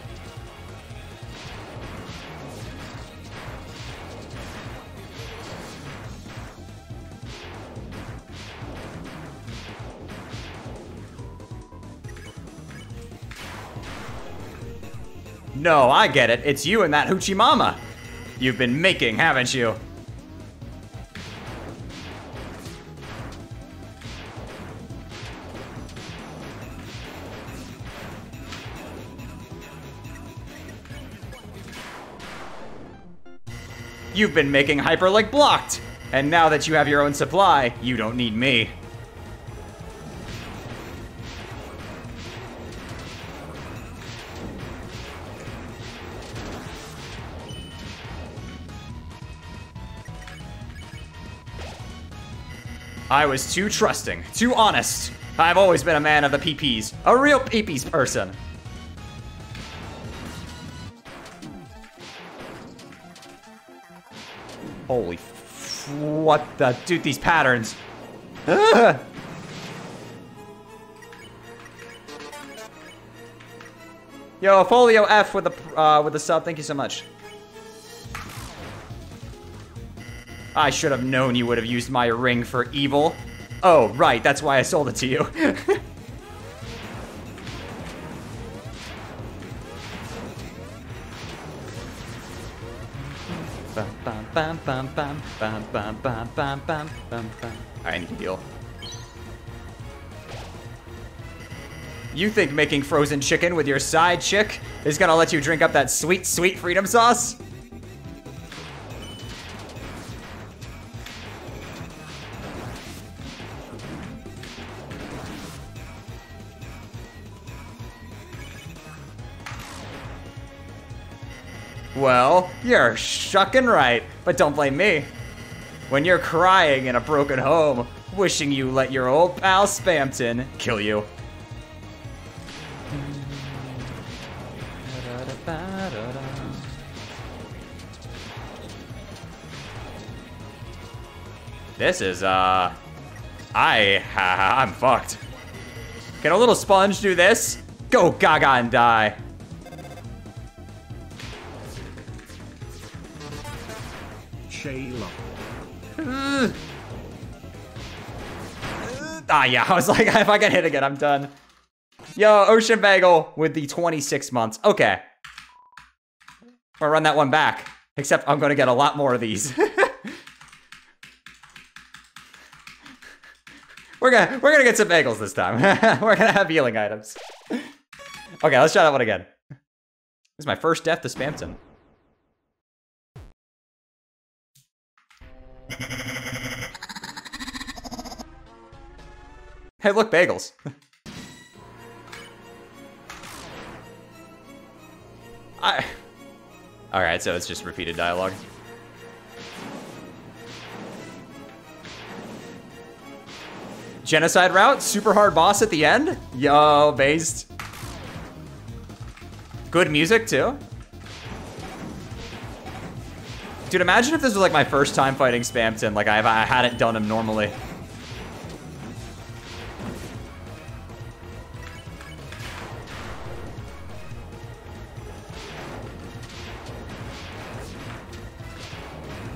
No, I get it. It's you and that hoochie mama. You've been making, haven't you? You've been making Hyperlink blocked! And now that you have your own supply, you don't need me. I was too trusting, too honest. I've always been a man of the PPs, a real PPs person. Holy what the dude these patterns. Yo, Folio F with the uh, with the sub. Thank you so much. I should have known you would have used my ring for evil. Oh, right, that's why I sold it to you. I need to deal. You think making frozen chicken with your side chick is gonna let you drink up that sweet, sweet freedom sauce? Well, you're shucking right, but don't blame me. When you're crying in a broken home, wishing you let your old pal Spamton kill you. This is, uh... I... I'm fucked. Can a little sponge do this? Go gaga and die. Shayla. Ah, yeah, I was like, if I get hit again, I'm done. Yo, Ocean Bagel with the 26 months. Okay. I'll run that one back. Except I'm gonna get a lot more of these. we're gonna we're gonna get some bagels this time. we're gonna have healing items. Okay, let's try that one again. This is my first death to Spamton. Hey, look, bagels. I. Alright, so it's just repeated dialogue. Genocide route, super hard boss at the end. Yo, based. Good music, too. Dude, imagine if this was like my first time fighting Spamton, like I, I hadn't done him normally.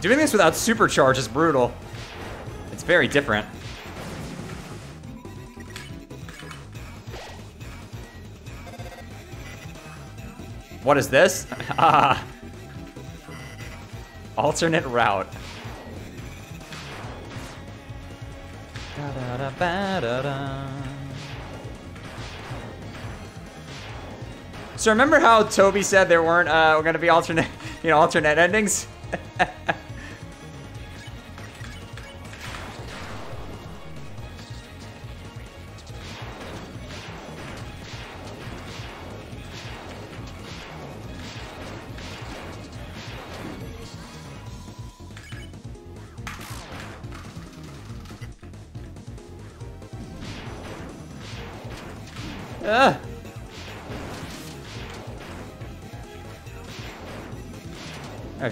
Doing this without supercharge is brutal. It's very different. What is this? Ah. Alternate route. So remember how Toby said there weren't uh, going to be alternate, you know, alternate endings?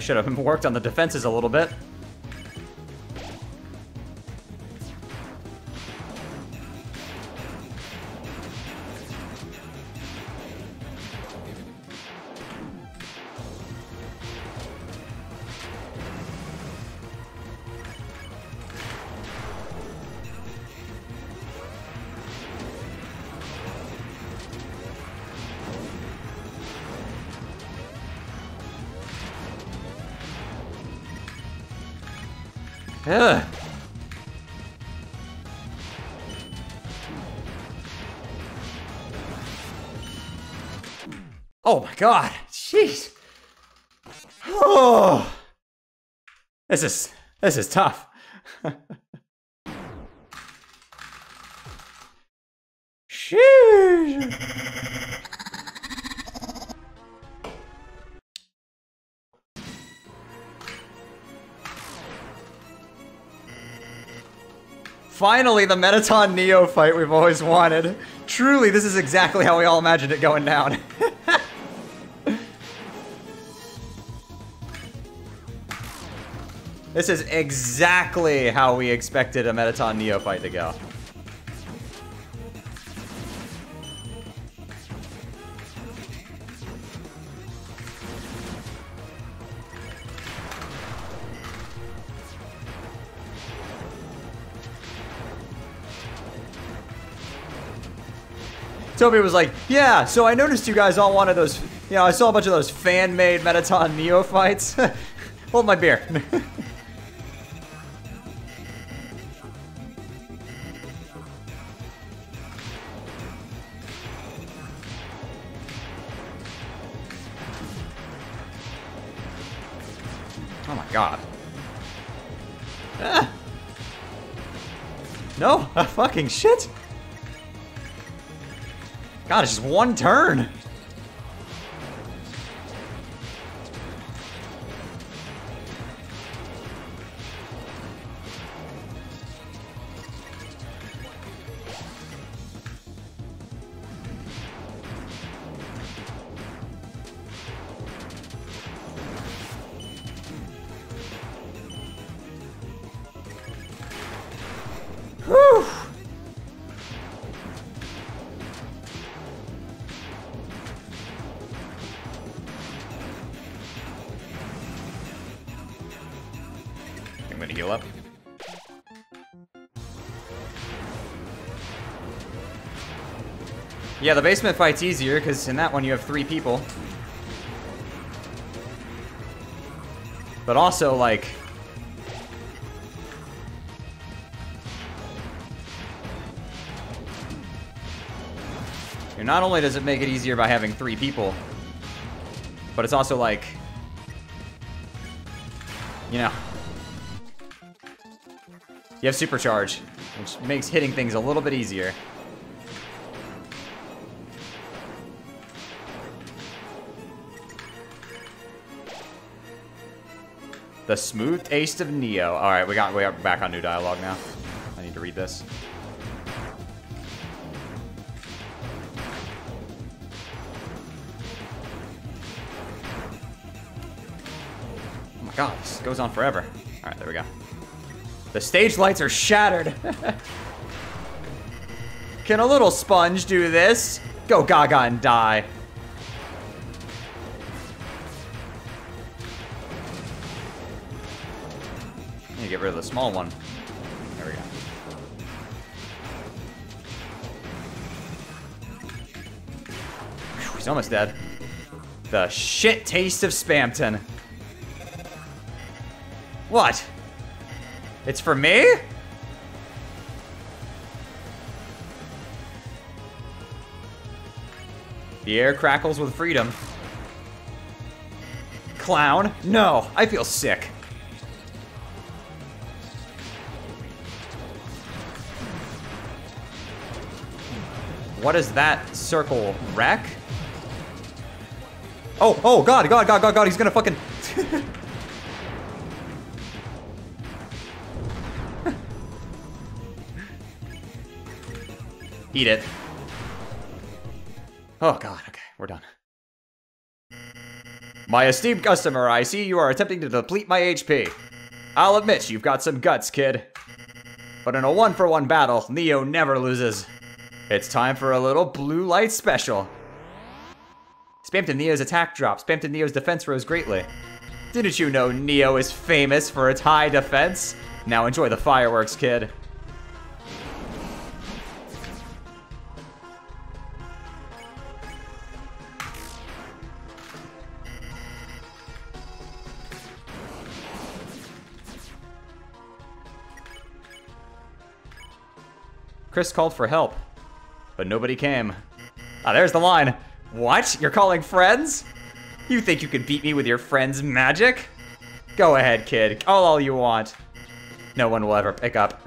should have worked on the defenses a little bit. Oh my god. Jeez. Oh. This is this is tough. Sheesh. Finally, the Mettaton Neo fight we've always wanted. Truly, this is exactly how we all imagined it going down. this is exactly how we expected a Mettaton Neo fight to go. Toby was like, yeah, so I noticed you guys all wanted those, you know, I saw a bunch of those fan-made Mettaton Neo fights. Hold my beer. fucking shit. God, it's just one turn. Yeah, the basement fight's easier, because in that one you have three people. But also, like... Not only does it make it easier by having three people, but it's also like... You know... You have supercharge, which makes hitting things a little bit easier. The smooth taste of Neo. All right, we got we are back on new dialogue now. I need to read this. Oh my god, this goes on forever. All right, there we go. The stage lights are shattered. Can a little sponge do this? Go gaga and die. Small one. There we go. Phew, He's almost dead. The shit taste of Spamton. What? It's for me? The air crackles with freedom. Clown? No, I feel sick. What is that circle wreck? Oh, oh, God, God, God, God, God, he's gonna fucking. Eat it. Oh, God, okay, we're done. My esteemed customer, I see you are attempting to deplete my HP. I'll admit, you've got some guts, kid. But in a one for one battle, Neo never loses. It's time for a little blue light special. Spamton Neo's attack dropped. Spamton Neo's defense rose greatly. Didn't you know Neo is famous for its high defense? Now enjoy the fireworks, kid. Kris called for help, but nobody came. Ah, there's the line. What? You're calling friends? You think you can beat me with your friend's magic? Go ahead, kid. Call all you want. No one will ever pick up.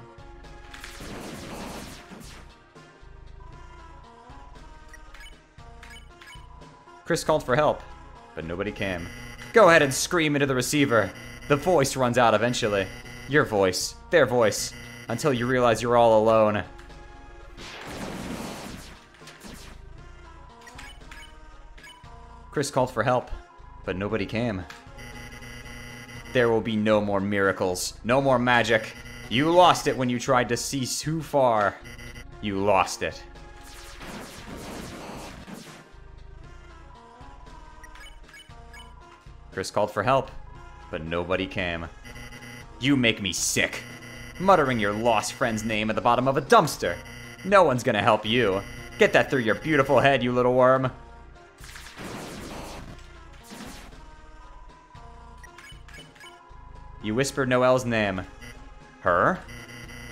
Kris called for help, but nobody came. Go ahead and scream into the receiver. The voice runs out eventually. Your voice, their voice, until you realize you're all alone. Kris called for help, but nobody came. There will be no more miracles, no more magic. You lost it when you tried to see too far. You lost it. Kris called for help, but nobody came. You make me sick. Muttering your lost friend's name at the bottom of a dumpster. No one's gonna help you. Get that through your beautiful head, you little worm. You whispered Noelle's name. Her?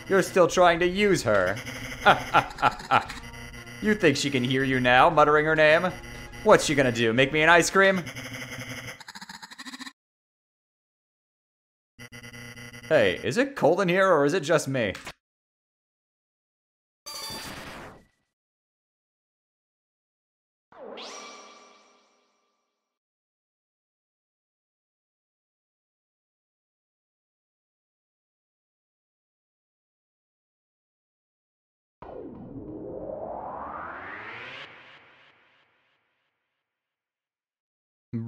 You're still trying to use her. you think she can hear you now, muttering her name? What's she gonna do, make me an ice cream? Hey, is it cold in here or is it just me?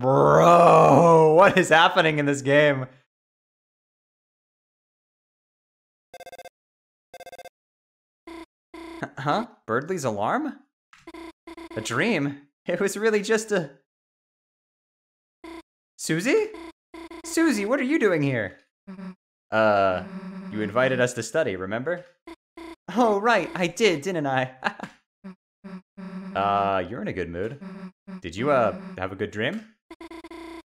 Bro, what is happening in this game? Huh? Berdly's alarm? A dream? It was really just a. Susie? Susie, what are you doing here? Uh, you invited us to study, remember? Oh, right, I did, didn't I? uh, you're in a good mood. Did you, uh, have a good dream?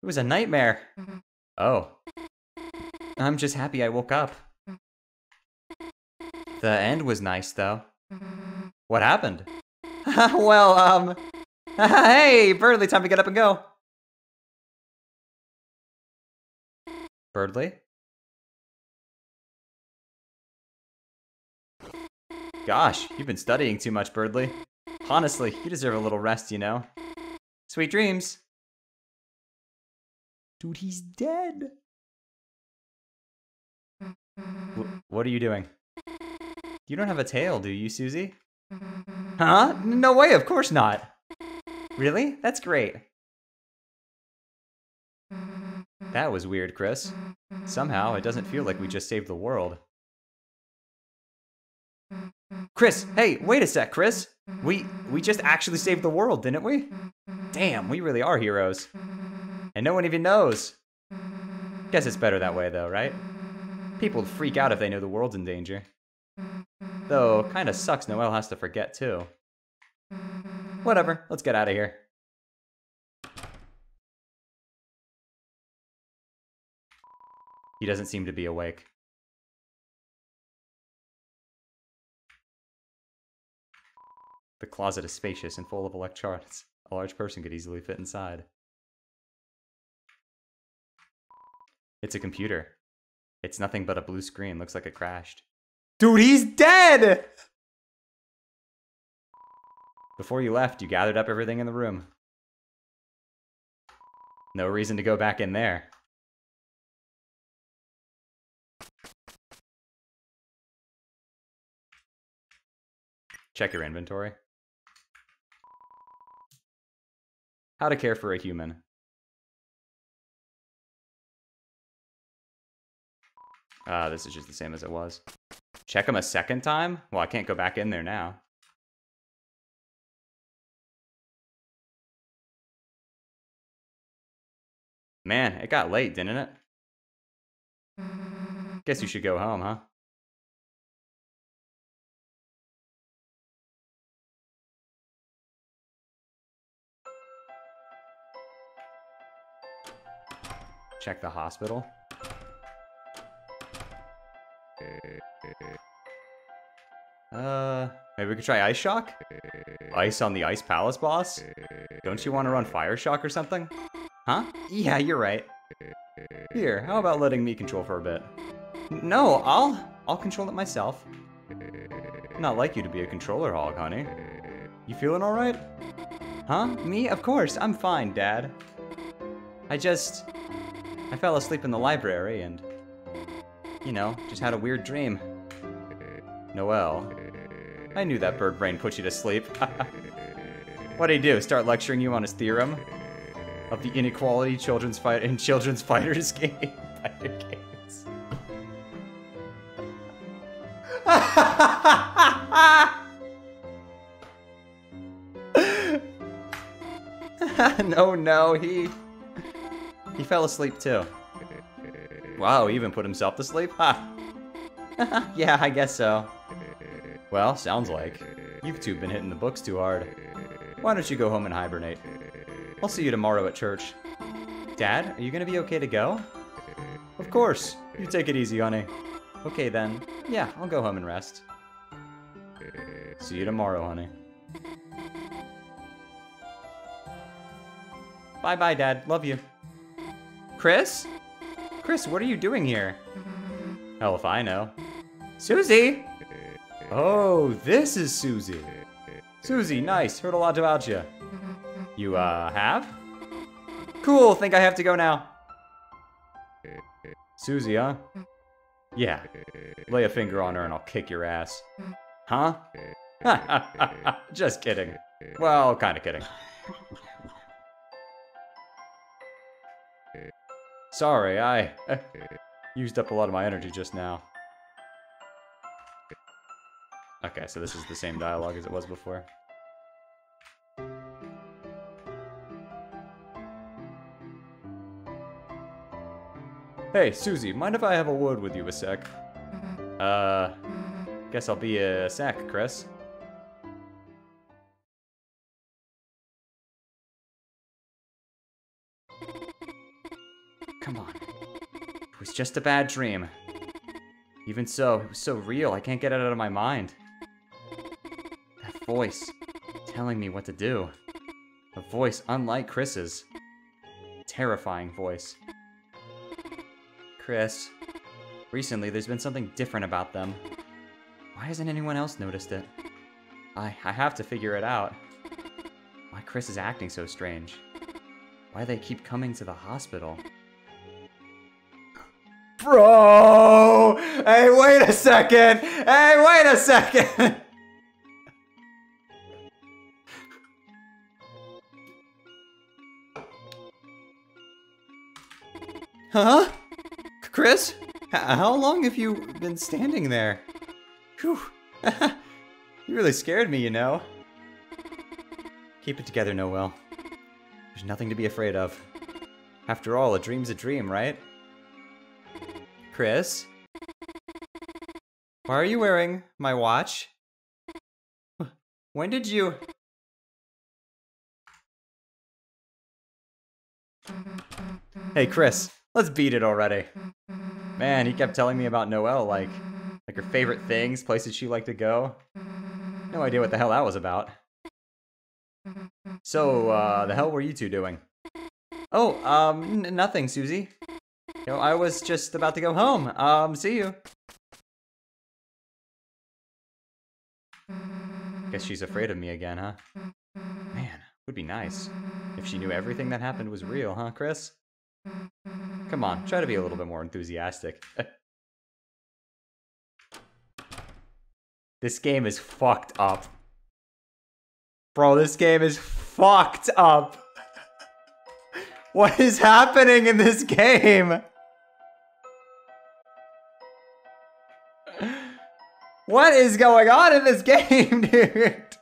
It was a nightmare. Mm-hmm. Oh. I'm just happy I woke up. Mm. The end was nice, though. Mm-hmm. What happened? well, um. hey, Berdly, time to get up and go. Berdly? Gosh, you've been studying too much, Berdly. Honestly, you deserve a little rest, you know. Sweet dreams. Dude, he's dead. W- what are you doing? You don't have a tail, do you, Susie? Huh? No way, of course not. Really? That's great. That was weird, Kris. Somehow, it doesn't feel like we just saved the world. Kris, hey, wait a sec, Kris. We we just actually saved the world, didn't we? Damn, we really are heroes. And no one even knows. Guess it's better that way though, right? People would freak out if they know the world's in danger. Though, kinda sucks Noelle has to forget too. Whatever, let's get out of here. He doesn't seem to be awake. The closet is spacious and full of electronics. A large person could easily fit inside. It's a computer. It's nothing but a blue screen. Looks like it crashed. Dude, he's dead! Before you left, you gathered up everything in the room. No reason to go back in there. Check your inventory. How to care for a human. Ah, this is just the same as it was. Check them a second time? Well, I can't go back in there now. Man, it got late, didn't it? Guess you should go home, huh? Check the hospital. Uh, maybe we could try Ice Shock? Ice on the Ice Palace boss? Don't you want to run Fire Shock or something? Huh? Yeah, you're right. Here, how about letting me control for a bit? No, I'll I'll control it myself. Not like you to be a controller hog, honey. You feeling alright? Huh? Me? Of course, I'm fine, Dad. I just... I fell asleep in the library and... You know, just had a weird dream. Noelle. I knew that bird brain put you to sleep. What'd he do? Start lecturing you on his theorem? Of the inequality children's fight in children's fighters game fighter games. no, no, he he fell asleep too. Wow, he even put himself to sleep? Ha! yeah, I guess so. Well, sounds like. You've two been hitting the books too hard. Why don't you go home and hibernate? I'll see you tomorrow at church. Dad, are you gonna be okay to go? Of course. You take it easy, honey. Okay then. Yeah, I'll go home and rest. See you tomorrow, honey. Bye bye, Dad. Love you. Kris? Kris, what are you doing here? Mm-hmm. Hell if I know. Susie! Oh, this is Susie. Susie, nice. Heard a lot about you. Mm-hmm. You, uh, have? Cool, think I have to go now. Susie, huh? Mm. Yeah. Lay a finger on her and I'll kick your ass. Mm. Huh? Just kidding. Well, kinda kidding. Sorry, I used up a lot of my energy just now. Okay, so this is the same dialogue as it was before. Hey, Susie, mind if I have a word with you a sec? Uh, guess I'll be a sec, Kris. Just a bad dream. Even so, it was so real, I can't get it out of my mind. That voice telling me what to do. A voice unlike Kris's. Terrifying voice. Kris, recently there's been something different about them. Why hasn't anyone else noticed it? I, I have to figure it out. Why Kris is acting so strange. Why they keep coming to the hospital. Bro! Hey, wait a second! Hey, wait a second! huh? Kris? How long have you been standing there? Whew. you really scared me, you know. Keep it together, Noelle. There's nothing to be afraid of. After all, a dream's a dream, right? Kris? Why are you wearing my watch? When did you... Hey, Kris, let's beat it already. Man, he kept telling me about Noelle, like, like her favorite things, places she liked to go. No idea what the hell that was about. So, uh, the hell were you two doing? Oh, um, nothing, Susie. Know, I was just about to go home. Um, see you. Guess she's afraid of me again, huh? Man, would be nice. If she knew everything that happened was real, huh, Kris? Come on, try to be a little bit more enthusiastic. this game is fucked up. Bro, this game is fucked up. What is happening in this game? What is going on in this game, dude?